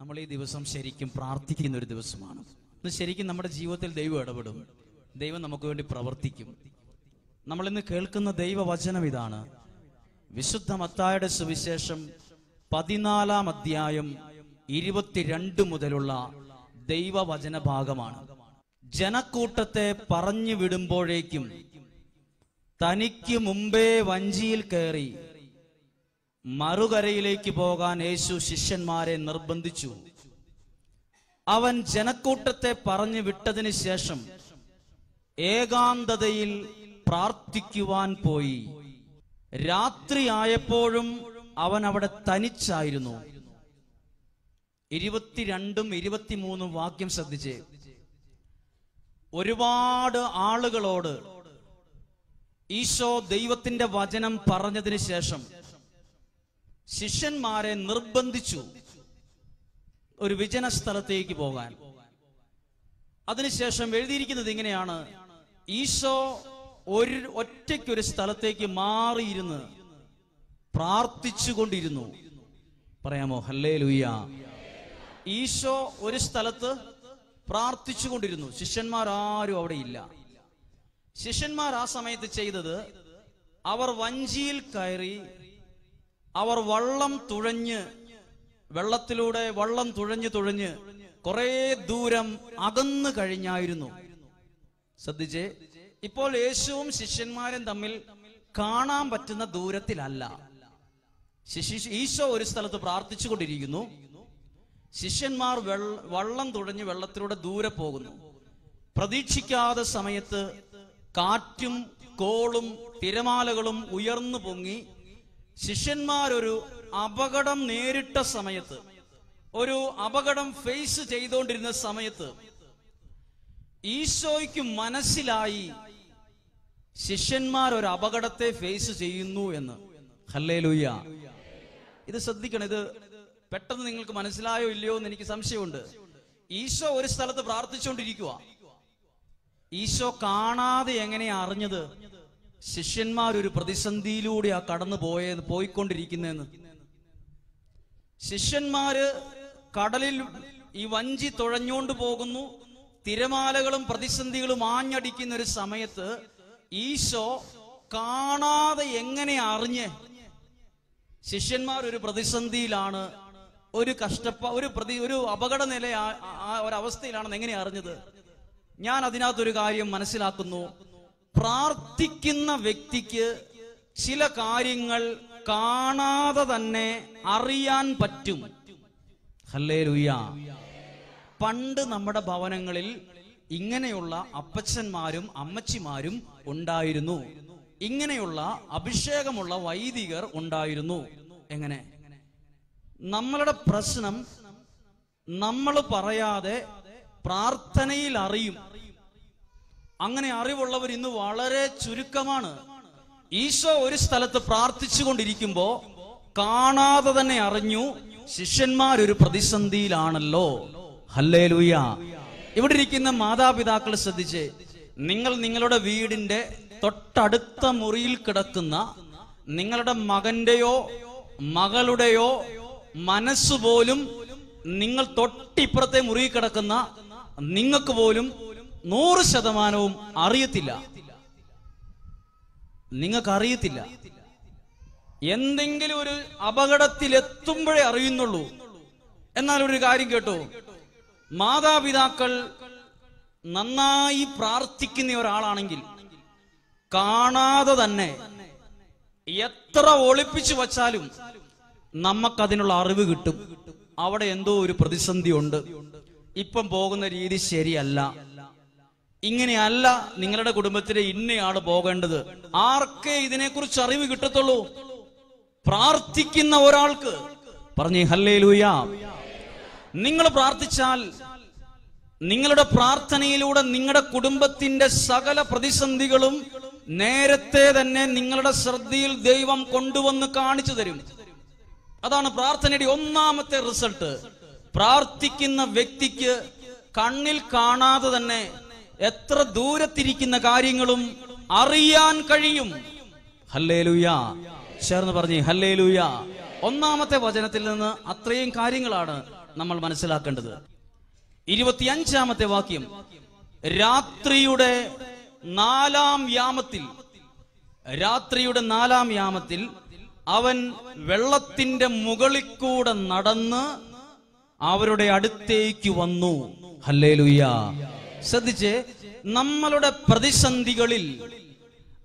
നമ്മൾ ഈ ദിവസം ശരിക്കും പ്രാർത്ഥിക്കുന്ന ഒരു ദിവസമാണ്. ഇന്ന് ശരിക്കും നമ്മുടെ ജീവിതത്തിൽ ദൈവം ഇടപെടും. ദൈവം നമുക്ക് വേണ്ടി പ്രവർത്തിക്കും. നമ്മൾ ഇന്ന് കേൾക്കുന്ന ദൈവവചനം ഇതാണ്. വിശുദ്ധ മത്തായുടെ സുവിശേഷം പതിനാലാം അധ്യായം ഇരുപത്തിരണ്ട് മുതലുള്ള ദൈവവചന ഭാഗമാണ്. ജനക്കൂട്ടത്തെ പറഞ്ഞു വിടുമ്പോഴേക്കും തനിക്ക് മുമ്പേ വഞ്ചിയിൽ കയറി മറുകരയിലേക്ക് പോകാൻ യേശു ശിഷ്യന്മാരെ നിർബന്ധിച്ചു. അവൻ ജനക്കൂട്ടത്തെ പറഞ്ഞു വിട്ടതിന് ശേഷം ഏകാന്തതയിൽ പ്രാർത്ഥിക്കുവാൻ പോയി. രാത്രിയായപ്പോഴും അവൻ അവിടെ തനിച്ചായിരുന്നു. ഇരുപത്തിരണ്ടും ഇരുപത്തിമൂന്നും വാക്യം ശ്രദ്ധിച്ച്. ഒരുപാട് ആളുകളോട് ഈശോ ദൈവത്തിന്റെ വചനം പറഞ്ഞതിന് ശേഷം ശിഷ്യന്മാരെ നിർബന്ധിച്ചു ഒരു വിജന സ്ഥലത്തേക്ക് പോകാൻ. അതിനുശേഷം എഴുതിയിരിക്കുന്നത് ഇങ്ങനെയാണ്. ഈശോ ഒരു ഒറ്റയ്ക്കൊരു സ്ഥലത്തേക്ക് മാറിയിരുന്ന് പ്രാർത്ഥിച്ചുകൊണ്ടിരുന്നു. പറയാമോ? ഹല്ലേ ലുയ്യ ഈശോ ഒരു സ്ഥലത്ത് പ്രാർത്ഥിച്ചുകൊണ്ടിരുന്നു. ശിഷ്യന്മാർ ആരും അവിടെ ഇല്ല. ശിഷ്യന്മാർ ആ സമയത്ത് ചെയ്തത് അവർ വഞ്ചിയിൽ കയറി അവർ വള്ളം തുഴഞ്ഞ് വെള്ളത്തിലൂടെ വള്ളം തുഴഞ്ഞ് തുഴഞ്ഞ് കുറെ ദൂരം അകന്നു കഴിഞ്ഞായിരുന്നു. ശ്രദ്ധിച്ചേ ഇപ്പോൾ യേശുവും ശിഷ്യന്മാരും തമ്മിൽ കാണാൻ പറ്റുന്ന ദൂരത്തിലല്ല. ഈശോ ഒരു സ്ഥലത്ത് പ്രാർത്ഥിച്ചുകൊണ്ടിരിക്കുന്നു. ശിഷ്യന്മാർ വള്ളം തുഴഞ്ഞ് വെള്ളത്തിലൂടെ ദൂരെ പോകുന്നു. പ്രതീക്ഷിക്കാതെ സമയത്ത് കാറ്റും കോളും തിരമാലകളും ഉയർന്നു പൊങ്ങി ശിഷ്യന്മാരൊരു അപകടം നേരിട്ട സമയത്ത് ഒരു അപകടം ഫേസ് ചെയ്തുകൊണ്ടിരുന്ന സമയത്ത് ഈശോയ്ക്ക് മനസ്സിലായി ശിഷ്യന്മാർ ഒരു അപകടത്തെ ഫേസ് ചെയ്യുന്നു എന്ന്. ഹല്ലേ ഇത് ശ്രദ്ധിക്കണം ഇത് പെട്ടെന്ന് നിങ്ങൾക്ക് മനസ്സിലായോ ഇല്ലയോ എന്ന് എനിക്ക് സംശയമുണ്ട്. ഈശോ ഒരു സ്ഥലത്ത് പ്രാർത്ഥിച്ചുകൊണ്ടിരിക്കുക ഈശോ കാണാതെ എങ്ങനെയാ അറിഞ്ഞത്? ഒരു പ്രതിസന്ധിയിലൂടെയാ കടന്നു പോയത് പോയിക്കൊണ്ടിരിക്കുന്നതെന്ന്. ശിഷ്യന്മാര് കടലിൽ ഈ വഞ്ചി തുഴഞ്ഞുകൊണ്ട് പോകുന്നു. തിരമാലകളും പ്രതിസന്ധികളും ആഞ്ഞടിക്കുന്ന ഒരു സമയത്ത് ഈശോ കാണാതെ എങ്ങനെ അറിഞ്ഞ് ശിഷ്യന്മാർ ഒരു പ്രതിസന്ധിയിലാണ് ഒരു കഷ്ടപ്പ ഒരു പ്രതി ഒരു അപകട നില ആ- ആ ഒരവസ്ഥയിലാണെന്ന് എങ്ങനെ അറിഞ്ഞത്? ഞാൻ അതിനകത്തൊരു കാര്യം മനസ്സിലാക്കുന്നു. പ്രാർത്ഥിക്കുന്ന വ്യക്തിക്ക് ചില കാര്യങ്ങൾ കാണാതെ തന്നെ അറിയാൻ പറ്റും. പണ്ട് നമ്മുടെ ഭവനങ്ങളിൽ ഇങ്ങനെയുള്ള അപ്പച്ചന്മാരും അമ്മച്ചിമാരും ഉണ്ടായിരുന്നു. ഇങ്ങനെയുള്ള അഭിഷേകമുള്ള വൈദികർ ഉണ്ടായിരുന്നു. എങ്ങനെ? നമ്മളുടെ പ്രശ്നം നമ്മൾ പറയാതെ പ്രാർത്ഥനയിൽ അറിയും. അങ്ങനെ അറിവുള്ളവർ ഇന്ന് വളരെ ചുരുക്കമാണ്. ഈശോ ഒരു സ്ഥലത്ത് പ്രാർത്ഥിച്ചുകൊണ്ടിരിക്കുമ്പോ കാണാതെ തന്നെ അറിഞ്ഞു ശിഷ്യന്മാർ ഒരു പ്രതിസന്ധിയിലാണല്ലോ. ഹല്ലേ ലൂയ ഇവിടെ ഇരിക്കുന്ന മാതാപിതാക്കൾ ശ്രദ്ധിച്ച് നിങ്ങൾ നിങ്ങളുടെ വീടിന്റെ തൊട്ടടുത്ത മുറിയിൽ കിടക്കുന്ന നിങ്ങളുടെ മകന്റെയോ മകളുടെയോ മനസ്സുപോലും നിങ്ങൾ തൊട്ടിപ്പുറത്തെ മുറിയിൽ കിടക്കുന്ന നിങ്ങൾക്ക് പോലും നൂറ് ശതമാനവും അറിയത്തില്ല. നിങ്ങൾക്ക് അറിയത്തില്ല എന്തെങ്കിലും ഒരു അപകടത്തിലെത്തുമ്പോഴേ അറിയുന്നുള്ളൂ. എന്നാൽ ഒരു കാര്യം കേട്ടോ. മാതാപിതാക്കൾ നന്നായി പ്രാർത്ഥിക്കുന്ന ഒരാളാണെങ്കിൽ കാണാതെ തന്നെ എത്ര ഒളിപ്പിച്ചു വച്ചാലും നമുക്കതിനുള്ള അറിവ് കിട്ടും. അവിടെ എന്തോ ഒരു പ്രതിസന്ധി ഉണ്ട് ഇപ്പം പോകുന്ന രീതി ശരിയല്ല. ഇങ്ങനെയല്ല നിങ്ങളുടെ കുടുംബത്തിലെ ഇന്നയാൾ പോകേണ്ടത്. ആർക്കേ ഇതിനെക്കുറിച്ച് അറിവ് കിട്ടത്തുള്ളൂ? പ്രാർത്ഥിക്കുന്ന ഒരാൾക്ക് പറഞ്ഞേ ഹല്ലേ ലൂയ നിങ്ങൾ പ്രാർത്ഥിച്ചാൽ നിങ്ങളുടെ പ്രാർത്ഥനയിലൂടെ നിങ്ങളുടെ കുടുംബത്തിന്റെ സകല പ്രതിസന്ധികളും നേരത്തെ തന്നെ നിങ്ങളുടെ ശ്രദ്ധയിൽ ദൈവം കൊണ്ടുവന്ന് കാണിച്ചു തരും. അതാണ് പ്രാർത്ഥനയുടെ ഒന്നാമത്തെ റിസൾട്ട്. പ്രാർത്ഥിക്കുന്ന വ്യക്തിക്ക് കണ്ണിൽ കാണാതെ തന്നെ എത്ര ദൂരത്തിരിക്കുന്ന കാര്യങ്ങളും അറിയാൻ കഴിയും. ചേർന്ന് പറഞ്ഞേ ഹല്ലേലൂയ. ഒന്നാമത്തെ വചനത്തിൽ നിന്ന് അത്രയും കാര്യങ്ങളാണ് നമ്മൾ മനസ്സിലാക്കേണ്ടത്. ഇരുപത്തിയഞ്ചാമത്തെ വാക്യം. രാത്രിയുടെ നാലാം യാമത്തിൽ രാത്രിയുടെ നാലാം യാമത്തിൽ അവൻ വെള്ളത്തിന്റെ മുകളിൽ കൂടെ നടന്ന് അവരുടെ അടുത്തേക്ക് വന്നു. ഹല്ലേലൂയ. ശ്രദ്ധിച്ച് നമ്മളുടെ പ്രതിസന്ധികളിൽ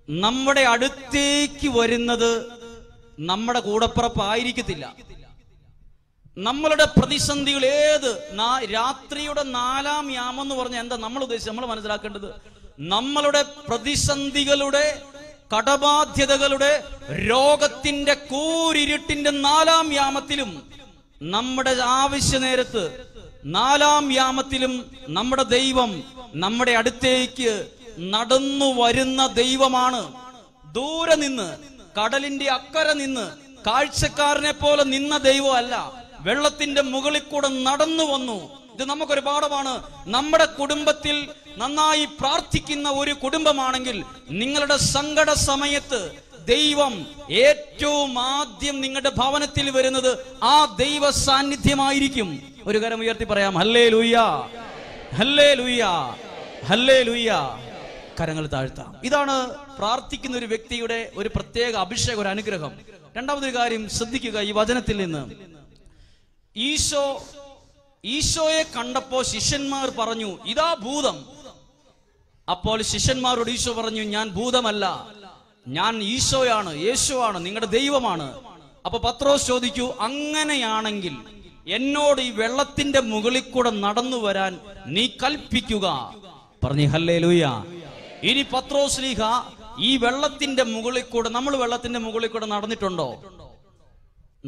നമ്മുടെ അടുത്തേക്ക് വരുന്നത് നമ്മുടെ കൂടപ്പുറപ്പായിരിക്കത്തില്ല. നമ്മളുടെ പ്രതിസന്ധികൾ ഏത്? രാത്രിയുടെ നാലാം യാമം എന്ന് പറഞ്ഞാൽ എന്താ നമ്മൾ ഉദ്ദേശിച്ചത്? നമ്മൾ മനസ്സിലാക്കേണ്ടത് നമ്മളുടെ പ്രതിസന്ധികളുടെ കടബാധ്യതകളുടെ രോഗത്തിന്റെ കൂരിരുട്ടിന്റെ നാലാം യാമത്തിലും നമ്മുടെ ആവശ്യ നേരത്ത് നാലാം യാമത്തിലും നമ്മുടെ ദൈവം നമ്മുടെ അടുത്തേക്ക് നടന്നു വരുന്ന ദൈവമാണ്. ദൂരെ നിന്ന് കടലിന്റെ അക്കരെ നിന്ന് കാഴ്ചക്കാരനെ പോലെ നിന്ന ദൈവമല്ല. വെള്ളത്തിന്റെ മുകളിൽ കൂടെ നടന്നു വന്നു. ഇത് നമുക്കൊരു പാഠമാണ്. നമ്മുടെ കുടുംബത്തിൽ നന്നായി പ്രാർത്ഥിക്കുന്ന ഒരു കുടുംബമാണെങ്കിൽ നിങ്ങളുടെ സങ്കട സമയത്ത് ദൈവം ഏറ്റവും ആദ്യം നിങ്ങളുടെ ഭവനത്തിൽ വരുന്നത് ആ ദൈവ സാന്നിധ്യമായിരിക്കും. ഒരു കരം ഉയർത്തി പറയാം ഹല്ലേ ലൂയ്യ ഹല്ലേ ലൂയ്യ ഹല്ലേ ലൂയ്യ കരങ്ങൾ താഴ്ത്താം. ഇതാണ് പ്രാർത്ഥിക്കുന്ന ഒരു വ്യക്തിയുടെ ഒരു പ്രത്യേക അഭിഷേക ഒരു അനുഗ്രഹം. രണ്ടാമതൊരു കാര്യം ശ്രദ്ധിക്കുക ഈ വചനത്തിൽ നിന്ന്. ഈശോ ഈശോയെ കണ്ടപ്പോ ശിഷ്യന്മാർ പറഞ്ഞു ഇതാ ഭൂതം. അപ്പോൾ ശിഷ്യന്മാരോട് ഈശോ പറഞ്ഞു ഞാൻ ഭൂതമല്ല ഞാൻ ഈശോയാണ് യേശുവാണ് നിങ്ങളുടെ ദൈവമാണ്. അപ്പൊ പത്രോസ് ചോദിക്കൂ അങ്ങനെയാണെങ്കിൽ എന്നോട് ഈ വെള്ളത്തിന്റെ മുകളിൽ കൂടെ നടന്നു വരാൻ നീ കൽപ്പിക്കുക. പറഞ്ഞു ഹല്ലേ ലൂയ ഇനി പത്രോസ് ഈ വെള്ളത്തിന്റെ മുകളിൽ കൂടെ നമ്മൾ വെള്ളത്തിന്റെ മുകളിൽ കൂടെ നടന്നിട്ടുണ്ടോ?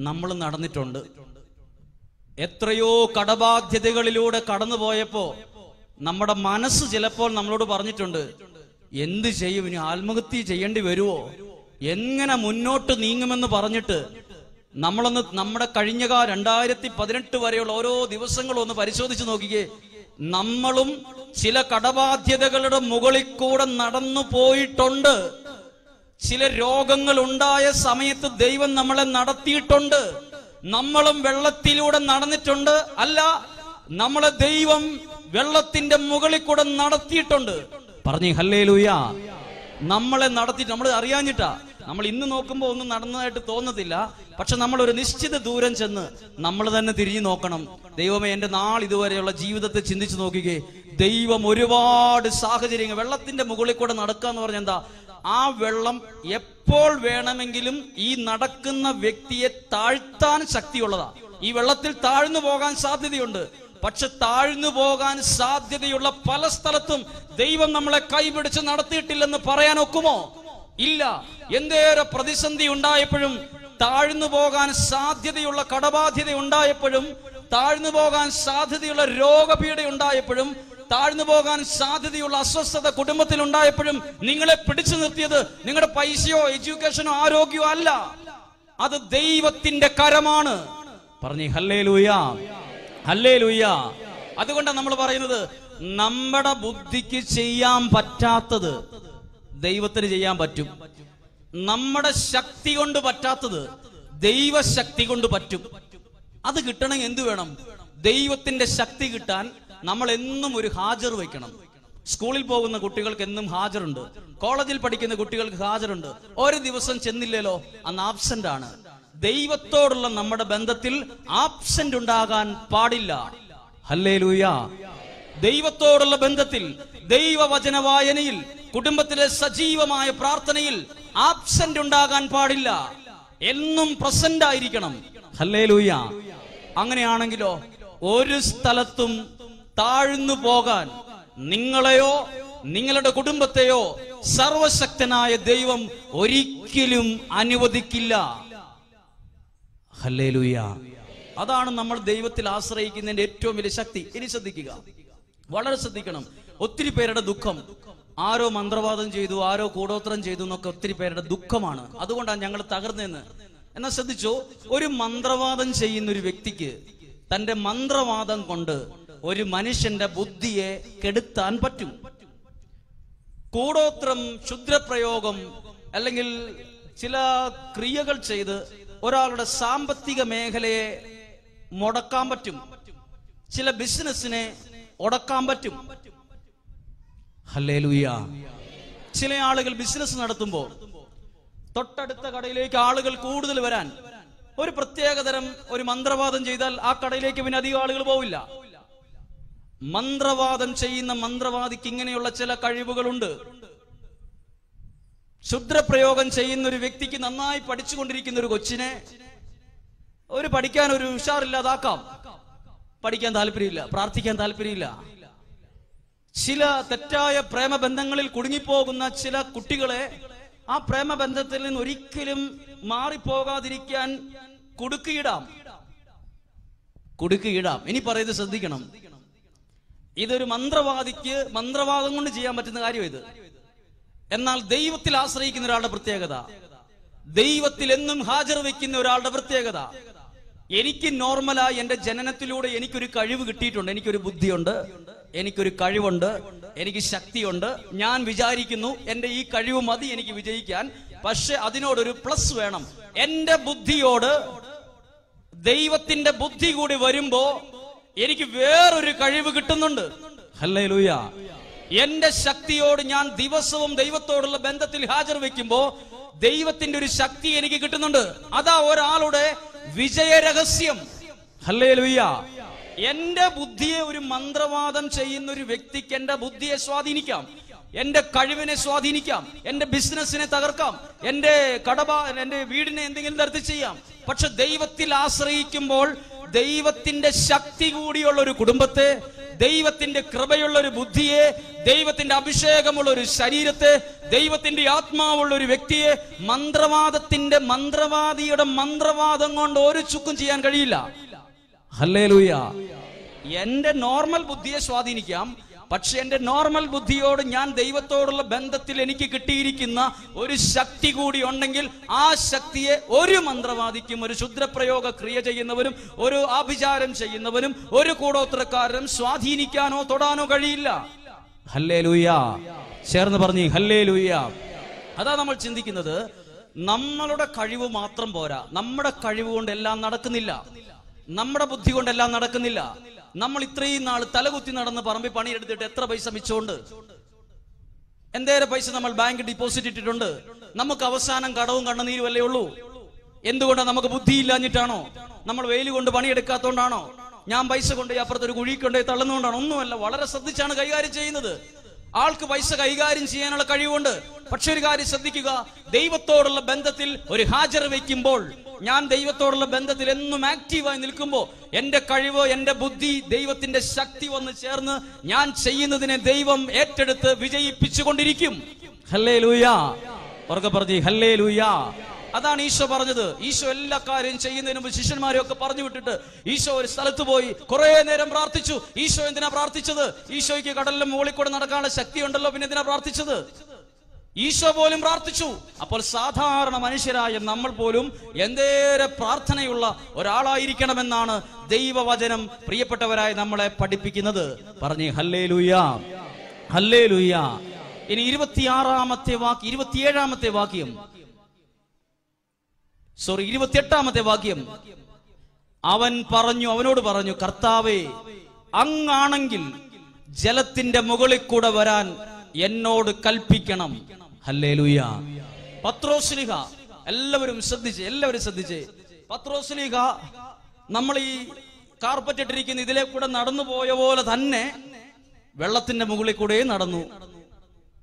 നമ്മൾ നടന്നിട്ടുണ്ട്. എത്രയോ കടബാധ്യതകളിലൂടെ കടന്നുപോയപ്പോ നമ്മുടെ മനസ്സ് ചിലപ്പോൾ നമ്മളോട് പറഞ്ഞിട്ടുണ്ട് എന്ത് ചെയ്യും? ഇനി ആത്മഹത്യ ചെയ്യേണ്ടി വരുമോ എങ്ങനെ മുന്നോട്ട് നീങ്ങുമെന്ന് പറഞ്ഞിട്ട് നമ്മളൊന്ന് നമ്മുടെ കഴിഞ്ഞ രണ്ടായിരത്തി പതിനെട്ട് വരെയുള്ള ഓരോ ദിവസങ്ങളും ഒന്ന് പരിശോധിച്ച് നോക്കിക്കേ. നമ്മളും ചില കടബാധ്യതകളുടെ മുകളിൽ കൂടെ നടന്നു പോയിട്ടുണ്ട്. ചില രോഗങ്ങൾ ഉണ്ടായ സമയത്ത് ദൈവം നമ്മളെ നടത്തിയിട്ടുണ്ട്. നമ്മളും വെള്ളത്തിലൂടെ നടന്നിട്ടുണ്ട്. അല്ല നമ്മളെ ദൈവം വെള്ളത്തിന്റെ മുകളിൽ കൂടെ നടത്തിയിട്ടുണ്ട്. പറഞ്ഞു ഹല്ലേ ലൂയ നമ്മളെ നടത്തി നമ്മൾ അറിയാഞ്ഞിട്ടാ. നമ്മൾ ഇന്ന് നോക്കുമ്പോൾ ഒന്നും നടന്നതായിട്ട് തോന്നത്തില്ല. പക്ഷെ നമ്മൾ ഒരു നിശ്ചിത ദൂരം ചെന്ന് നമ്മൾ തന്നെ തിരിഞ്ഞു നോക്കണം. ദൈവമേ എന്റെ നാൾ ഇതുവരെയുള്ള ജീവിതത്തെ ചിന്തിച്ചു നോക്കിക്കേ. ദൈവം ഒരുപാട് സാഹചര്യങ്ങൾ വെള്ളത്തിന്റെ മുകളിൽ കൂടെ നടക്കുക എന്ന് പറഞ്ഞാൽ എന്താ? ആ വെള്ളം എപ്പോൾ വേണമെങ്കിലും ഈ നടക്കുന്ന വ്യക്തിയെ താഴ്ത്താൻ ശക്തിയുള്ളതാ. ഈ വെള്ളത്തിൽ താഴ്ന്നു പോകാൻ സാധ്യതയുണ്ട്. പക്ഷെ താഴ്ന്നു പോകാൻ സാധ്യതയുള്ള പല സ്ഥലത്തും ദൈവം നമ്മളെ കൈപിടിച്ച് നടത്തിയിട്ടില്ലെന്ന് പറയാൻ ഒക്കുമോ? ഇല്ല. എന്തേറെ പ്രതിസന്ധി ഉണ്ടായപ്പോഴും താഴ്ന്നു പോകാൻ സാധ്യതയുള്ള കടബാധ്യത ഉണ്ടായപ്പോഴും താഴ്ന്നു പോകാൻ സാധ്യതയുള്ള രോഗപീഠ ഉണ്ടായപ്പോഴും താഴ്ന്നു പോകാൻ സാധ്യതയുള്ള അസ്വസ്ഥത കുടുംബത്തിൽ ഉണ്ടായപ്പോഴും നിങ്ങളെ പിടിച്ചു നിർത്തിയത് നിങ്ങളുടെ പൈസയോ എഡ്യൂക്കേഷനോ ആരോഗ്യമോ അല്ല. അത് ദൈവത്തിന്റെ കരമാണ്. പറഞ്ഞു ഹല്ലേ ലൂയ ഹല്ലേ ലുയ്യ അതുകൊണ്ടാണ് നമ്മൾ പറയുന്നത് നമ്മുടെ ബുദ്ധിക്ക് ചെയ്യാൻ പറ്റാത്തത് ദൈവത്തിന് ചെയ്യാൻ പറ്റും. നമ്മുടെ ശക്തി കൊണ്ട് പറ്റാത്തത് ദൈവശക്തി കൊണ്ട് പറ്റും. അത് കിട്ടണമെങ്കിൽ എന്ത് വേണം? ദൈവത്തിന്റെ ശക്തി കിട്ടാൻ നമ്മൾ എന്നും ഒരു ഹാജർ വെക്കണം സ്കൂളിൽ പോകുന്ന കുട്ടികൾക്ക് എന്നും ഹാജറുണ്ട്. കോളേജിൽ പഠിക്കുന്ന കുട്ടികൾക്ക് ഹാജറുണ്ട്. ഒരു ദിവസം ചെന്നില്ലല്ലോ അന്ന് ആബ്സെന്റ് ആണ്. ദൈവത്തോടുള്ള നമ്മുടെ ബന്ധത്തിൽ ആബ്സെന്റ് ഉണ്ടാകാൻ പാടില്ല. ഹല്ലേ ദൈവത്തോടുള്ള ബന്ധത്തിൽ ദൈവവചന വായനയിൽ കുടുംബത്തിലെ സജീവമായ പ്രാർത്ഥനയിൽ ആബ്സെന്റ് ഉണ്ടാകാൻ പാടില്ല. എന്നും പ്രസന്റ് ആയിരിക്കണം. ഹല്ലേ അങ്ങനെയാണെങ്കിലോ ഒരു സ്ഥലത്തും താഴ്ന്നു പോകാൻ നിങ്ങളെയോ നിങ്ങളുടെ കുടുംബത്തെയോ സർവശക്തനായ ദൈവം ഒരിക്കലും അനുവദിക്കില്ല. ഹല്ലേലൂയ. അതാണ് നമ്മൾ ദൈവത്തിൽ ആശ്രയിക്കുന്നതിന്റെ ഏറ്റവും വലിയ ശക്തി. ഇനി ശ്രദ്ധിക്കുക. വളരെ ശ്രദ്ധിക്കണം. ഒത്തിരി പേരുടെ ദുഃഖം. ആരോ മന്ത്രവാദം ചെയ്തു ആരോ കൂടോത്രം ചെയ്തു എന്നൊക്കെ ഒത്തിരി പേരുടെ ദുഃഖമാണ്. അതുകൊണ്ടാണ് ഞങ്ങൾ തകർന്നെന്ന് എന്നാൽ ശ്രദ്ധിച്ചോ ഒരു മന്ത്രവാദം ചെയ്യുന്ന ഒരു വ്യക്തിക്ക് തന്റെ മന്ത്രവാദം കൊണ്ട് ഒരു മനുഷ്യന്റെ ബുദ്ധിയെ കെടുത്താൻ പറ്റും. കൂടോത്രം ക്ഷുദ്രപ്രയോഗം അല്ലെങ്കിൽ ചില ക്രിയകൾ ചെയ്ത് ഒരാളുടെ സാമ്പത്തിക മേഖലയെ മുടക്കാൻ പറ്റും. ചില ബിസിനസ്സിനെ ഉടക്കാൻ പറ്റും. ചില ആളുകൾ ബിസിനസ് നടത്തുമ്പോൾ തൊട്ടടുത്ത കടയിലേക്ക് ആളുകൾ കൂടുതൽ വരാൻ ഒരു പ്രത്യേകതരം ഒരു മന്ത്രവാദം ചെയ്താൽ ആ കടയിലേക്ക് പിന്നെ അധികം ആളുകൾ പോവില്ല. മന്ത്രവാദം ചെയ്യുന്ന മന്ത്രവാദിക്ക് ഇങ്ങനെയുള്ള ചില കഴിവുകളുണ്ട്. ക്ഷുദ്രപ്രയോഗം ചെയ്യുന്ന ഒരു വ്യക്തിക്ക് നന്നായി പഠിച്ചുകൊണ്ടിരിക്കുന്ന ഒരു കൊച്ചിനെ ഒരു പഠിക്കാൻ ഒരു ഉഷാറില്ലാതാക്കാം. പഠിക്കാൻ താല്പര്യമില്ല പ്രാർത്ഥിക്കാൻ താല്പര്യമില്ല. ചില തെറ്റായ പ്രേമബന്ധങ്ങളിൽ കുടുങ്ങിപ്പോകുന്ന ചില കുട്ടികളെ ആ പ്രേമബന്ധത്തിൽ നിന്ന് ഒരിക്കലും മാറിപ്പോകാതിരിക്കാൻ കുടുക്കിയിടാം. കുടുക്കിയിടാം. ഇനി പറയുന്നത് ശ്രദ്ധിക്കണം. ഇതൊരു മന്ത്രവാദിക്ക് മന്ത്രവാദം കൊണ്ട് ചെയ്യാൻ പറ്റുന്ന കാര്യം ഇത്. എന്നാൽ ദൈവത്തിൽ ആശ്രയിക്കുന്ന ഒരാളുടെ പ്രത്യേകത. ദൈവത്തിൽ എന്നും ഹാജർ വെക്കുന്ന ഒരാളുടെ പ്രത്യേകത. എനിക്ക് നോർമലായി എന്റെ ജനനത്തിലൂടെ എനിക്കൊരു കഴിവ് കിട്ടിയിട്ടുണ്ട്. എനിക്കൊരു ബുദ്ധിയുണ്ട്. എനിക്കൊരു കഴിവുണ്ട്. എനിക്ക് ശക്തിയുണ്ട്. ഞാൻ വിചാരിക്കുന്നു എന്റെ ഈ കഴിവ് മതി എനിക്ക് വിജയിക്കാൻ. പക്ഷെ അതിനോടൊരു പ്ലസ് വേണം. എന്റെ ബുദ്ധിയോട് ദൈവത്തിന്റെ ബുദ്ധി കൂടി വരുമ്പോ എനിക്ക് വേറൊരു കഴിവ് കിട്ടുന്നുണ്ട്. ഹല്ലേ എന്റെ ശക്തിയോട് ഞാൻ ദിവസവും ദൈവത്തോടുള്ള ബന്ധത്തിൽ ഹാജർ വെക്കുമ്പോ ദൈവത്തിന്റെ ഒരു ശക്തി എനിക്ക് കിട്ടുന്നുണ്ട്. അതാ ഒരാളുടെ വിജയരഹസ്യം ഹല്ലേ എന്റെ ബുദ്ധിയെ ഒരു മന്ത്രവാദം ചെയ്യുന്ന ഒരു വ്യക്തിക്ക് എന്റെ ബുദ്ധിയെ സ്വാധീനിക്കാം. എന്റെ കഴിവിനെ സ്വാധീനിക്കാം. എന്റെ ബിസിനസ്സിനെ തകർക്കാം. എന്റെ കടബ എന്റെ വീടിനെ എന്തെങ്കിലും തരത്തിൽ ചെയ്യാം. പക്ഷെ ദൈവത്തിൽ ആശ്രയിക്കുമ്പോൾ ദൈവത്തിന്റെ ശക്തി കൂടിയുള്ള ഒരു കുടുംബത്തെ ദൈവത്തിന്റെ കൃപയുള്ള ഒരു ബുദ്ധിയെ ദൈവത്തിന്റെ അഭിഷേകമുള്ള ഒരു ശരീരത്തെ ദൈവത്തിന്റെ ആത്മാവുള്ള ഒരു വ്യക്തിയെ മന്ത്രവാദത്തിന്റെ മന്ത്രവാദിയുടെ മന്ത്രവാദം കൊണ്ട് ഒരു ചുക്കും ചെയ്യാൻ കഴിയില്ല. ഹല്ലേലൂയ. എന്റെ നോർമൽ ബുദ്ധിയെ സ്വാധീനിക്കാം. പക്ഷെ എന്റെ നോർമൽ ബുദ്ധിയോട് ഞാൻ ദൈവത്തോടുള്ള ബന്ധത്തിൽ എനിക്ക് കിട്ടിയിരിക്കുന്ന ഒരു ശക്തി കൂടി ഉണ്ടെങ്കിൽ ആ ശക്തിയെ ഒരു മന്ത്രവാദിക്കും ഒരു ശുദ്രപ്രയോഗ ക്രിയ ചെയ്യുന്നവനും ഒരു ആഭിചാരം ചെയ്യുന്നവനും ഒരു കൂടോത്രക്കാരനും സ്വാധീനിക്കാനോ തൊടാനോ കഴിയില്ല. ഹല്ലേ ചേർന്ന് പറഞ്ഞു ഹല്ലേ അതാ നമ്മൾ ചിന്തിക്കുന്നത് നമ്മളുടെ കഴിവ് മാത്രം പോരാ. നമ്മുടെ കഴിവ് കൊണ്ട് എല്ലാം നടക്കുന്നില്ല. നമ്മുടെ ബുദ്ധി കൊണ്ടെല്ലാം നടക്കുന്നില്ല. നമ്മൾ ഇത്രയും നാൾ തലകുത്തി നടന്ന് പറമ്പിൽ പണിയെടുത്തിട്ട് എത്ര പൈസ മിച്ചമുണ്ട്? എന്തേരെ പൈസ നമ്മൾ ബാങ്ക് ഡിപ്പോസിറ്റ് ഇട്ടിട്ടുണ്ട്? നമുക്ക് അവസാനം കടവും കണ്ണുനീരും അല്ലേ ഉള്ളൂ? എന്തുകൊണ്ടാണ് നമുക്ക് ബുദ്ധിയില്ലാഞ്ഞിട്ടാണോ? നമ്മൾ വെയിൽ കൊണ്ട് പണിയെടുക്കാത്തോണ്ടാണോ? ഞാൻ പൈസ കൊണ്ട് അപ്പുറത്തൊരു കുഴി കൊണ്ടേ ഒന്നുമല്ല വളരെ ശ്രദ്ധിച്ചാണ് കൈകാര്യം ചെയ്യുന്നത്. ആൾക്ക് പൈസ കൈകാര്യം ചെയ്യാനുള്ള കഴിവുണ്ട്. പക്ഷെ ഒരു കാര്യം ശ്രദ്ധിക്കുക. ദൈവത്തോടുള്ള ബന്ധത്തിൽ ഒരു ഹാജർ വയ്ക്കുമ്പോൾ ഞാൻ ദൈവത്തോടുള്ള ബന്ധത്തിൽ എന്നും ആക്റ്റീവായി നിൽക്കുമ്പോൾ എന്റെ കഴിവ് എന്റെ ബുദ്ധി ദൈവത്തിന്റെ ശക്തി വന്ന് ചേർന്ന് ഞാൻ ചെയ്യുന്നതിനെ ദൈവം ഏറ്റെടുത്ത് വിജയിപ്പിച്ചുകൊണ്ടിരിക്കും. ഹല്ലേ ലൂയാ പറഞ്ഞു ഹല്ലേ ലൂയാ അതാണ് ഈശോ പറഞ്ഞത്. ഈശോ എല്ലാ കാര്യം ചെയ്യുന്നതിന് മുമ്പ് ശിഷ്യന്മാരെ ഒക്കെ പറഞ്ഞു വിട്ടിട്ട് ഈശോ ഒരു സ്ഥലത്ത് പോയി കുറെ നേരം പ്രാർത്ഥിച്ചു. ഈശോ എന്തിനാ പ്രാർത്ഥിച്ചത്? ഈശോയ്ക്ക് കടലിലും മുകളിൽ കൂടെ നടക്കാനുള്ള ശക്തി ഉണ്ടല്ലോ പിന്നെ എന്തിനാ പ്രാർത്ഥിച്ചത്? ഈശോ പോലും പ്രാർത്ഥിച്ചു. അപ്പോൾ സാധാരണ മനുഷ്യരായ നമ്മൾ പോലും എന്തേറെ പ്രാർത്ഥനയുള്ള ഒരാളായിരിക്കണമെന്നാണ് ദൈവവചനം പ്രിയപ്പെട്ടവരായി നമ്മളെ പഠിപ്പിക്കുന്നത്. പറഞ്ഞു ഹല്ലേ ലുയാ ഹല്ലേ ലൂയ ഇനി ഇരുപത്തിയാറാമത്തെ വാക്ക് ഇരുപത്തിയേഴാമത്തെ വാക്യം. സോറി ഇരുപത്തിയെട്ടാമത്തെ വാക്യം. അവൻ പറഞ്ഞു അവനോട് പറഞ്ഞു കർത്താവേ അങ്ങാണെങ്കിൽ ജലത്തിന്റെ മുകളിൽ കൂടെ വരാൻ എന്നോട് കൽപ്പിക്കണം. ഹല്ലേലൂയ. പത്രോസ്ലിഹ എല്ലാവരും ശ്രദ്ധിച്ച് എല്ലാവരും ശ്രദ്ധിച്ച്. പത്രോസ്ലിഹ നമ്മൾ ഈ കാർപ്പറ്റ് ഇട്ടിരിക്കുന്ന ഇതിലെ കൂടെ നടന്നു പോയ പോലെ തന്നെ വെള്ളത്തിന്റെ മുകളിൽ കൂടെ നടന്നു.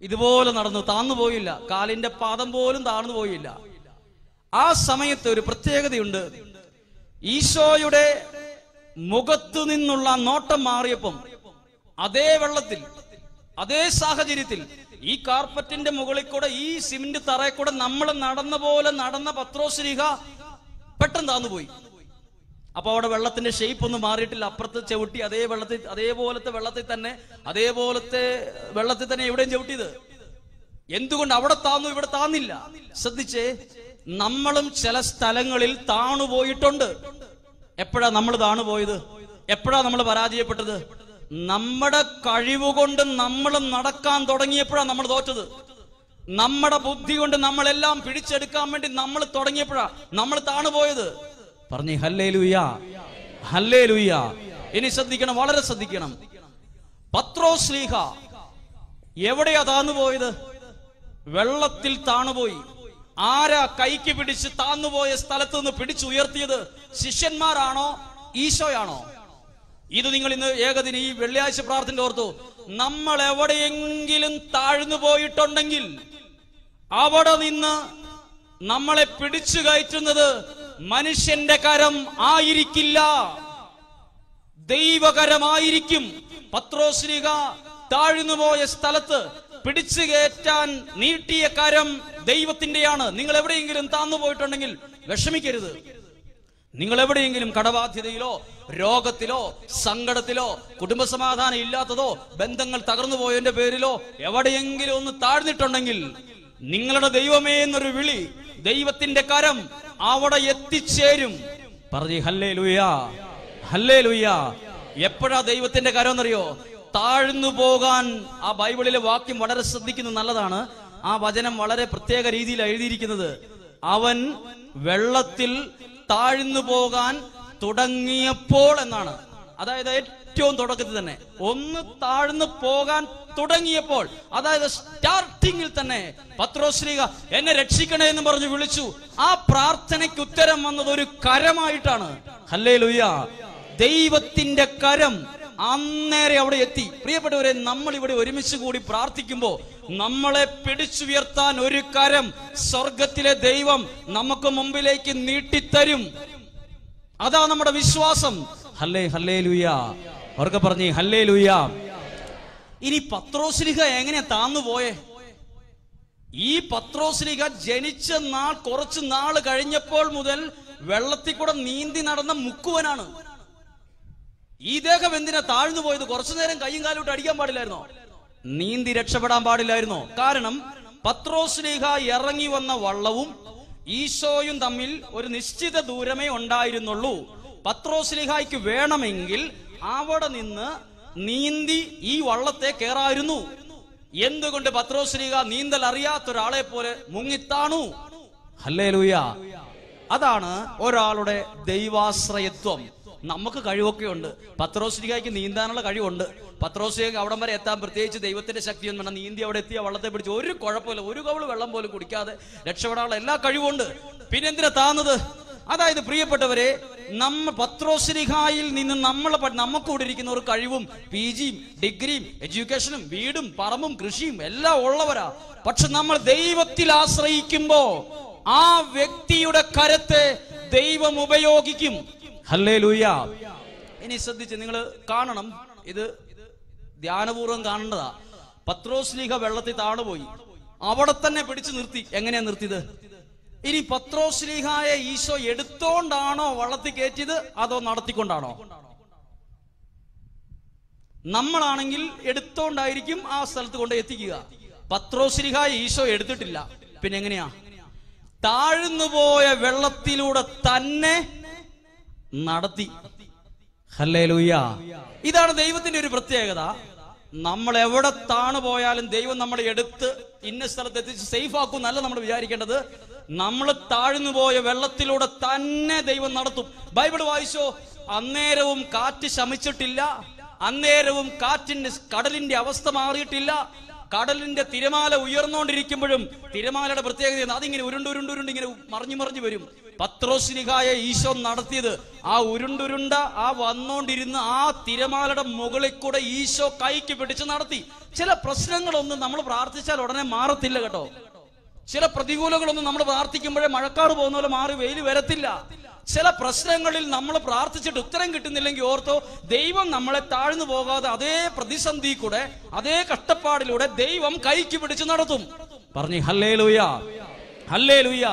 ഇതുപോലെ നടന്നു താന്നു പോയില്ല. കാലിന്റെ പാദം പോലും താഴ്ന്നു പോയില്ല. ആ സമയത്ത് ഒരു പ്രത്യേകതയുണ്ട്. ഈശോയുടെ മുഖത്തു നിന്നുള്ള നോട്ടം മാറിയപ്പം അതേ വെള്ളത്തിൽ അതേ സാഹചര്യത്തിൽ ഈ കാർപ്പറ്റിന്റെ മുകളിൽ കൂടെ ഈ സിമന്റ് തറയിൽ കൂടെ നമ്മൾ നടന്ന പോലെ നടന്ന പത്രോശ്രീഹ പെട്ടെന്ന് താന്നുപോയി അപ്പൊ അവിടെ വെള്ളത്തിന്റെ ഷേപ്പ് ഒന്നും മാറിയിട്ടില്ല. അപ്പുറത്ത് ചവിട്ടി അതേ വെള്ളത്തിൽ അതേപോലത്തെ വെള്ളത്തിൽ തന്നെ അതേപോലത്തെ വെള്ളത്തിൽ തന്നെ എവിടെയും ചവിട്ടിയത്? എന്തുകൊണ്ട് അവിടെ താന്നു ഇവിടെ താന്നില്ല? ശ്രദ്ധിച്ചേ. നമ്മളും ചില സ്ഥലങ്ങളിൽ താണുപോയിട്ടുണ്ട് എപ്പോഴാ നമ്മൾ താണുപോയത് എപ്പോഴാ നമ്മൾ പരാജയപ്പെട്ടത്? നമ്മുടെ കഴിവുകൊണ്ട് നമ്മൾ നടക്കാൻ തുടങ്ങിയപ്പോഴാ നമ്മൾ തോറ്റത്. നമ്മുടെ ബുദ്ധി കൊണ്ട് നമ്മളെല്ലാം പിടിച്ചെടുക്കാൻ വേണ്ടി നമ്മൾ തുടങ്ങിയപ്പോഴാ നമ്മൾ താണുപോയത് പറഞ്ഞു ഹല്ലേ ലുയ്യ ഹല്ലേ ലുയ്യ ഇനി ശ്രദ്ധിക്കണം വളരെ ശ്രദ്ധിക്കണം. പത്രോ ശ്രീഹ എവിടെയാ താണുപോയത് വെള്ളത്തിൽ താണുപോയി ആരാ കൈക്ക് പിടിച്ച് താന്നുപോയ സ്ഥലത്ത് നിന്ന് പിടിച്ചുയർത്തിയത്? ശിഷ്യന്മാരാണോ? ഈശോയാണോ? ഇത് നിങ്ങൾ ഇന്ന് ഏകദിന ഈ വെള്ളിയാഴ്ച പ്രാർത്ഥന ഓർത്തു നമ്മൾ എവിടെയെങ്കിലും താഴ്ന്നു പോയിട്ടുണ്ടെങ്കിൽ അവിടെ നിന്ന് നമ്മളെ പിടിച്ചു കയറ്റുന്നത് മനുഷ്യന്റെ കരം ആയിരിക്കില്ല. ദൈവകരമായിരിക്കും. പത്രോശ്രീക താഴ്ന്നുപോയ സ്ഥലത്ത് പിടിച്ചു കയറ്റാൻ നീട്ടിയ കരം ദൈവത്തിന്റെയാണ്. നിങ്ങൾ എവിടെയെങ്കിലും താന്നു പോയിട്ടുണ്ടെങ്കിൽ വിഷമിക്കരുത്. നിങ്ങൾ എവിടെയെങ്കിലും കടബാധ്യതയിലോ രോഗത്തിലോ സങ്കടത്തിലോ കുടുംബസമാധാനം ഇല്ലാത്തതോ ബന്ധങ്ങൾ തകർന്നു പോയതിന്റെ പേരിലോ എവിടെയെങ്കിലും ഒന്ന് താഴ്ന്നിട്ടുണ്ടെങ്കിൽ നിങ്ങളുടെ ദൈവമേ എന്നൊരു വിളി ദൈവത്തിന്റെ കരം അവിടെ എത്തിച്ചേരും. പറഞ്ഞു ഹല്ലേ ലുയാ ഹല്ലേ ലുയാ എപ്പോഴാ ദൈവത്തിന്റെ കരം എന്നറിയോ? താഴ്ന്നു പോകാൻ ആ ബൈബിളിലെ വാക്യം വളരെ ശ്രദ്ധിക്കുന്നത് നല്ലതാണ്. ആ വചനം വളരെ പ്രത്യേക രീതിയിൽ എഴുതിയിരിക്കുന്നത്. അവൻ വെള്ളത്തിൽ താഴ്ന്നു പോകാൻ തുടങ്ങിയപ്പോൾ എന്നാണ്. അതായത് ഏറ്റവും തുടക്കത്തിൽ തന്നെ. ഒന്ന് താഴ്ന്നു പോകാൻ തുടങ്ങിയപ്പോൾ അതായത് സ്റ്റാർട്ടിങ്ങിൽ തന്നെ പത്രോശ്രീക എന്നെ രക്ഷിക്കണേ എന്ന് പറഞ്ഞു വിളിച്ചു. ആ പ്രാർത്ഥനയ്ക്ക് ഉത്തരം വന്നത് ഒരു കരമായിട്ടാണ്. ഹല്ലേ ലുയ്യ ദൈവത്തിന്റെ കരം അന്നേരെ അവിടെ എത്തി. പ്രിയപ്പെട്ടവരെ നമ്മൾ ഇവിടെ ഒരുമിച്ച് കൂടി പ്രാർത്ഥിക്കുമ്പോൾ നമ്മളെ പിടിച്ചുയർത്താൻ ഒരു കരം സ്വർഗത്തിലെ ദൈവം നമുക്ക് മുമ്പിലേക്ക് നീട്ടിത്തരും. അതാ നമ്മുടെ വിശ്വാസം. ഹല്ലേ ഹല്ലേ ലുയ്യ അവർക്ക് പറഞ്ഞേ ഹല്ലേ ലുയ്യ ഇനി പത്രോസ്ലിഹ എങ്ങനെ താന്നു പോയേ? ഈ പത്രോസ്ലിഹ ജനിച്ച നാൾ കുറച്ച് നാൾ കഴിഞ്ഞപ്പോൾ മുതൽ വെള്ളത്തിൽ കൂടെ നീന്തി നടന്ന മുക്കുവനാണ്. ഈ ദേഹം എന്തിനാ താഴ്ന്നു പോയത്? കുറച്ചു നേരം കയ്യും കാലും അടിക്കാൻ പാടില്ലായിരുന്നോ? നീന്തി രക്ഷപ്പെടാൻ പാടില്ലായിരുന്നോ? കാരണം പത്രോസ്ലീഹ ഇറങ്ങി വന്ന വള്ളവും ഈശോയും തമ്മിൽ ഒരു നിശ്ചിത ദൂരമേ ഉണ്ടായിരുന്നുള്ളൂ. പത്രോസ്ലിഹായ്ക്ക് വേണമെങ്കിൽ അവിടെ നിന്ന് നീന്തി ഈ വള്ളത്തെ കയറായിരുന്നു. എന്തുകൊണ്ട് പത്രോസ്ലീഹ നീന്തൽ അറിയാത്ത ഒരാളെ പോലെ മുങ്ങിത്താണു? അല്ലേ ലൂയ അതാണ് ഒരാളുടെ ദൈവാശ്രയത്വം. നമുക്ക് കഴിവൊക്കെ ഉണ്ട് പത്രോശ്രീകായ്ക്ക് നീന്താനുള്ള കഴിവുണ്ട്. പത്രോശ്രീക്ക് അവിടം വരെ എത്താൻ പ്രത്യേകിച്ച് ദൈവത്തിന്റെ ശക്തിയൊന്നും വേണം നീന്തി അവിടെ എത്തിയ വള്ളത്തെ പിടിച്ച് ഒരു കുഴപ്പമില്ല. ഒരു കവൾ വെള്ളം പോലും കുടിക്കാതെ രക്ഷപ്പെടാനുള്ള എല്ലാ കഴിവുണ്ട് പിന്നെന്തിനാ താന്നത്? അതായത് പ്രിയപ്പെട്ടവരെ നമ്മ പത്രോശ്രീഹായിൽ നിന്ന് നമ്മൾ നമുക്കൂടെ ഇരിക്കുന്ന ഒരു കഴിവും പി ജിയും ഡിഗ്രിയും എഡ്യൂക്കേഷനും വീടും പറമ്പും കൃഷിയും എല്ലാം ഉള്ളവരാ. പക്ഷെ നമ്മൾ ദൈവത്തിൽ ആശ്രയിക്കുമ്പോ ആ വ്യക്തിയുടെ കരത്തെ ദൈവം ഉപയോഗിക്കും. ഇനി ശ്രദ്ധിച്ച് നിങ്ങൾ കാണണം. ഇത് ധ്യാനപൂർവം കാണേണ്ടതാ. പത്രോസ്ലീഹ വെള്ളത്തിൽ താണുപോയി. അവിടെ തന്നെ പിടിച്ചു നിർത്തി. എങ്ങനെയാ നിർത്തിയത്? ഇനി പത്രോസ്ലീഹായെ ഈശോ എടുത്തോണ്ടാണോ വള്ളത്തിൽ കയറ്റിയത്? അതോ നടത്തിക്കൊണ്ടാണോ? നമ്മളാണെങ്കിൽ എടുത്തോണ്ടായിരിക്കും ആ സ്ഥലത്ത് കൊണ്ട് എത്തിക്കുക. പത്രോശ്രീഹായ ഈശോ എടുത്തിട്ടില്ല. പിന്നെ എങ്ങനെയാ? താഴ്ന്നു പോയ വെള്ളത്തിലൂടെ തന്നെ നടത്തി. ഇതാണ് ദൈവത്തിന്റെ ഒരു പ്രത്യേകത. നമ്മൾ എവിടെ താണു പോയാലും ദൈവം നമ്മളെ എടുത്ത് ഇന്ന സ്ഥലത്ത് എത്തിച്ച് സേഫ് ആക്കും എന്നല്ല നമ്മൾ വിചാരിക്കേണ്ടത്. നമ്മൾ താഴ്ന്നു പോയ വെള്ളത്തിലൂടെ തന്നെ ദൈവം നടത്തും. ബൈബിൾ വായിച്ചോ? അന്നേരവും കാറ്റ് ശമിച്ചിട്ടില്ല. അന്നേരവും കാറ്റിന്റെ കടലിന്റെ അവസ്ഥ മാറിയിട്ടില്ല. കടലിന്റെ തിരമാല ഉയർന്നുകൊണ്ടിരിക്കുമ്പോഴും തിരമാലയുടെ പ്രത്യേകത അതിങ്ങനെ ഉരുണ്ടുരുണ്ടുരുണ്ട് ഇങ്ങനെ മറിഞ്ഞു മറിഞ്ഞു വരും. പത്രോസ്ലിഹായ ഈശോ നടത്തിയത് ആ ഉരുണ്ടുരുണ്ട ആ വന്നോണ്ടിരുന്ന ആ തിരമാലയുടെ മുകളിൽ കൂടെ ഈശോ കൈക്ക് പിടിച്ച് നടത്തി. ചില പ്രശ്നങ്ങളൊന്നും നമ്മൾ പ്രാർത്ഥിച്ചാൽ ഉടനെ മാറത്തില്ല കേട്ടോ. ചില പ്രതികൂലങ്ങളൊന്നും നമ്മൾ പ്രാർത്ഥിക്കുമ്പോഴേ മഴക്കാറ് പോകുന്ന പോലെ മാറി വെയിൽ വരത്തില്ല. ചില പ്രശ്നങ്ങളിൽ നമ്മൾ പ്രാർത്ഥിച്ചിട്ട് ഉത്തരം കിട്ടുന്നില്ലെങ്കിൽ ഓർത്തോ ദൈവം നമ്മളെ താഴ്ന്നു പോകാതെ അതേ പ്രതിസന്ധി കൂടെ അതേ കഷ്ടപ്പാടിലൂടെ ദൈവം കൈക്ക് പിടിച്ച് നടത്തും. പറഞ്ഞു ഹല്ലേ ലൂയ ഹല്ലേ ലൂയ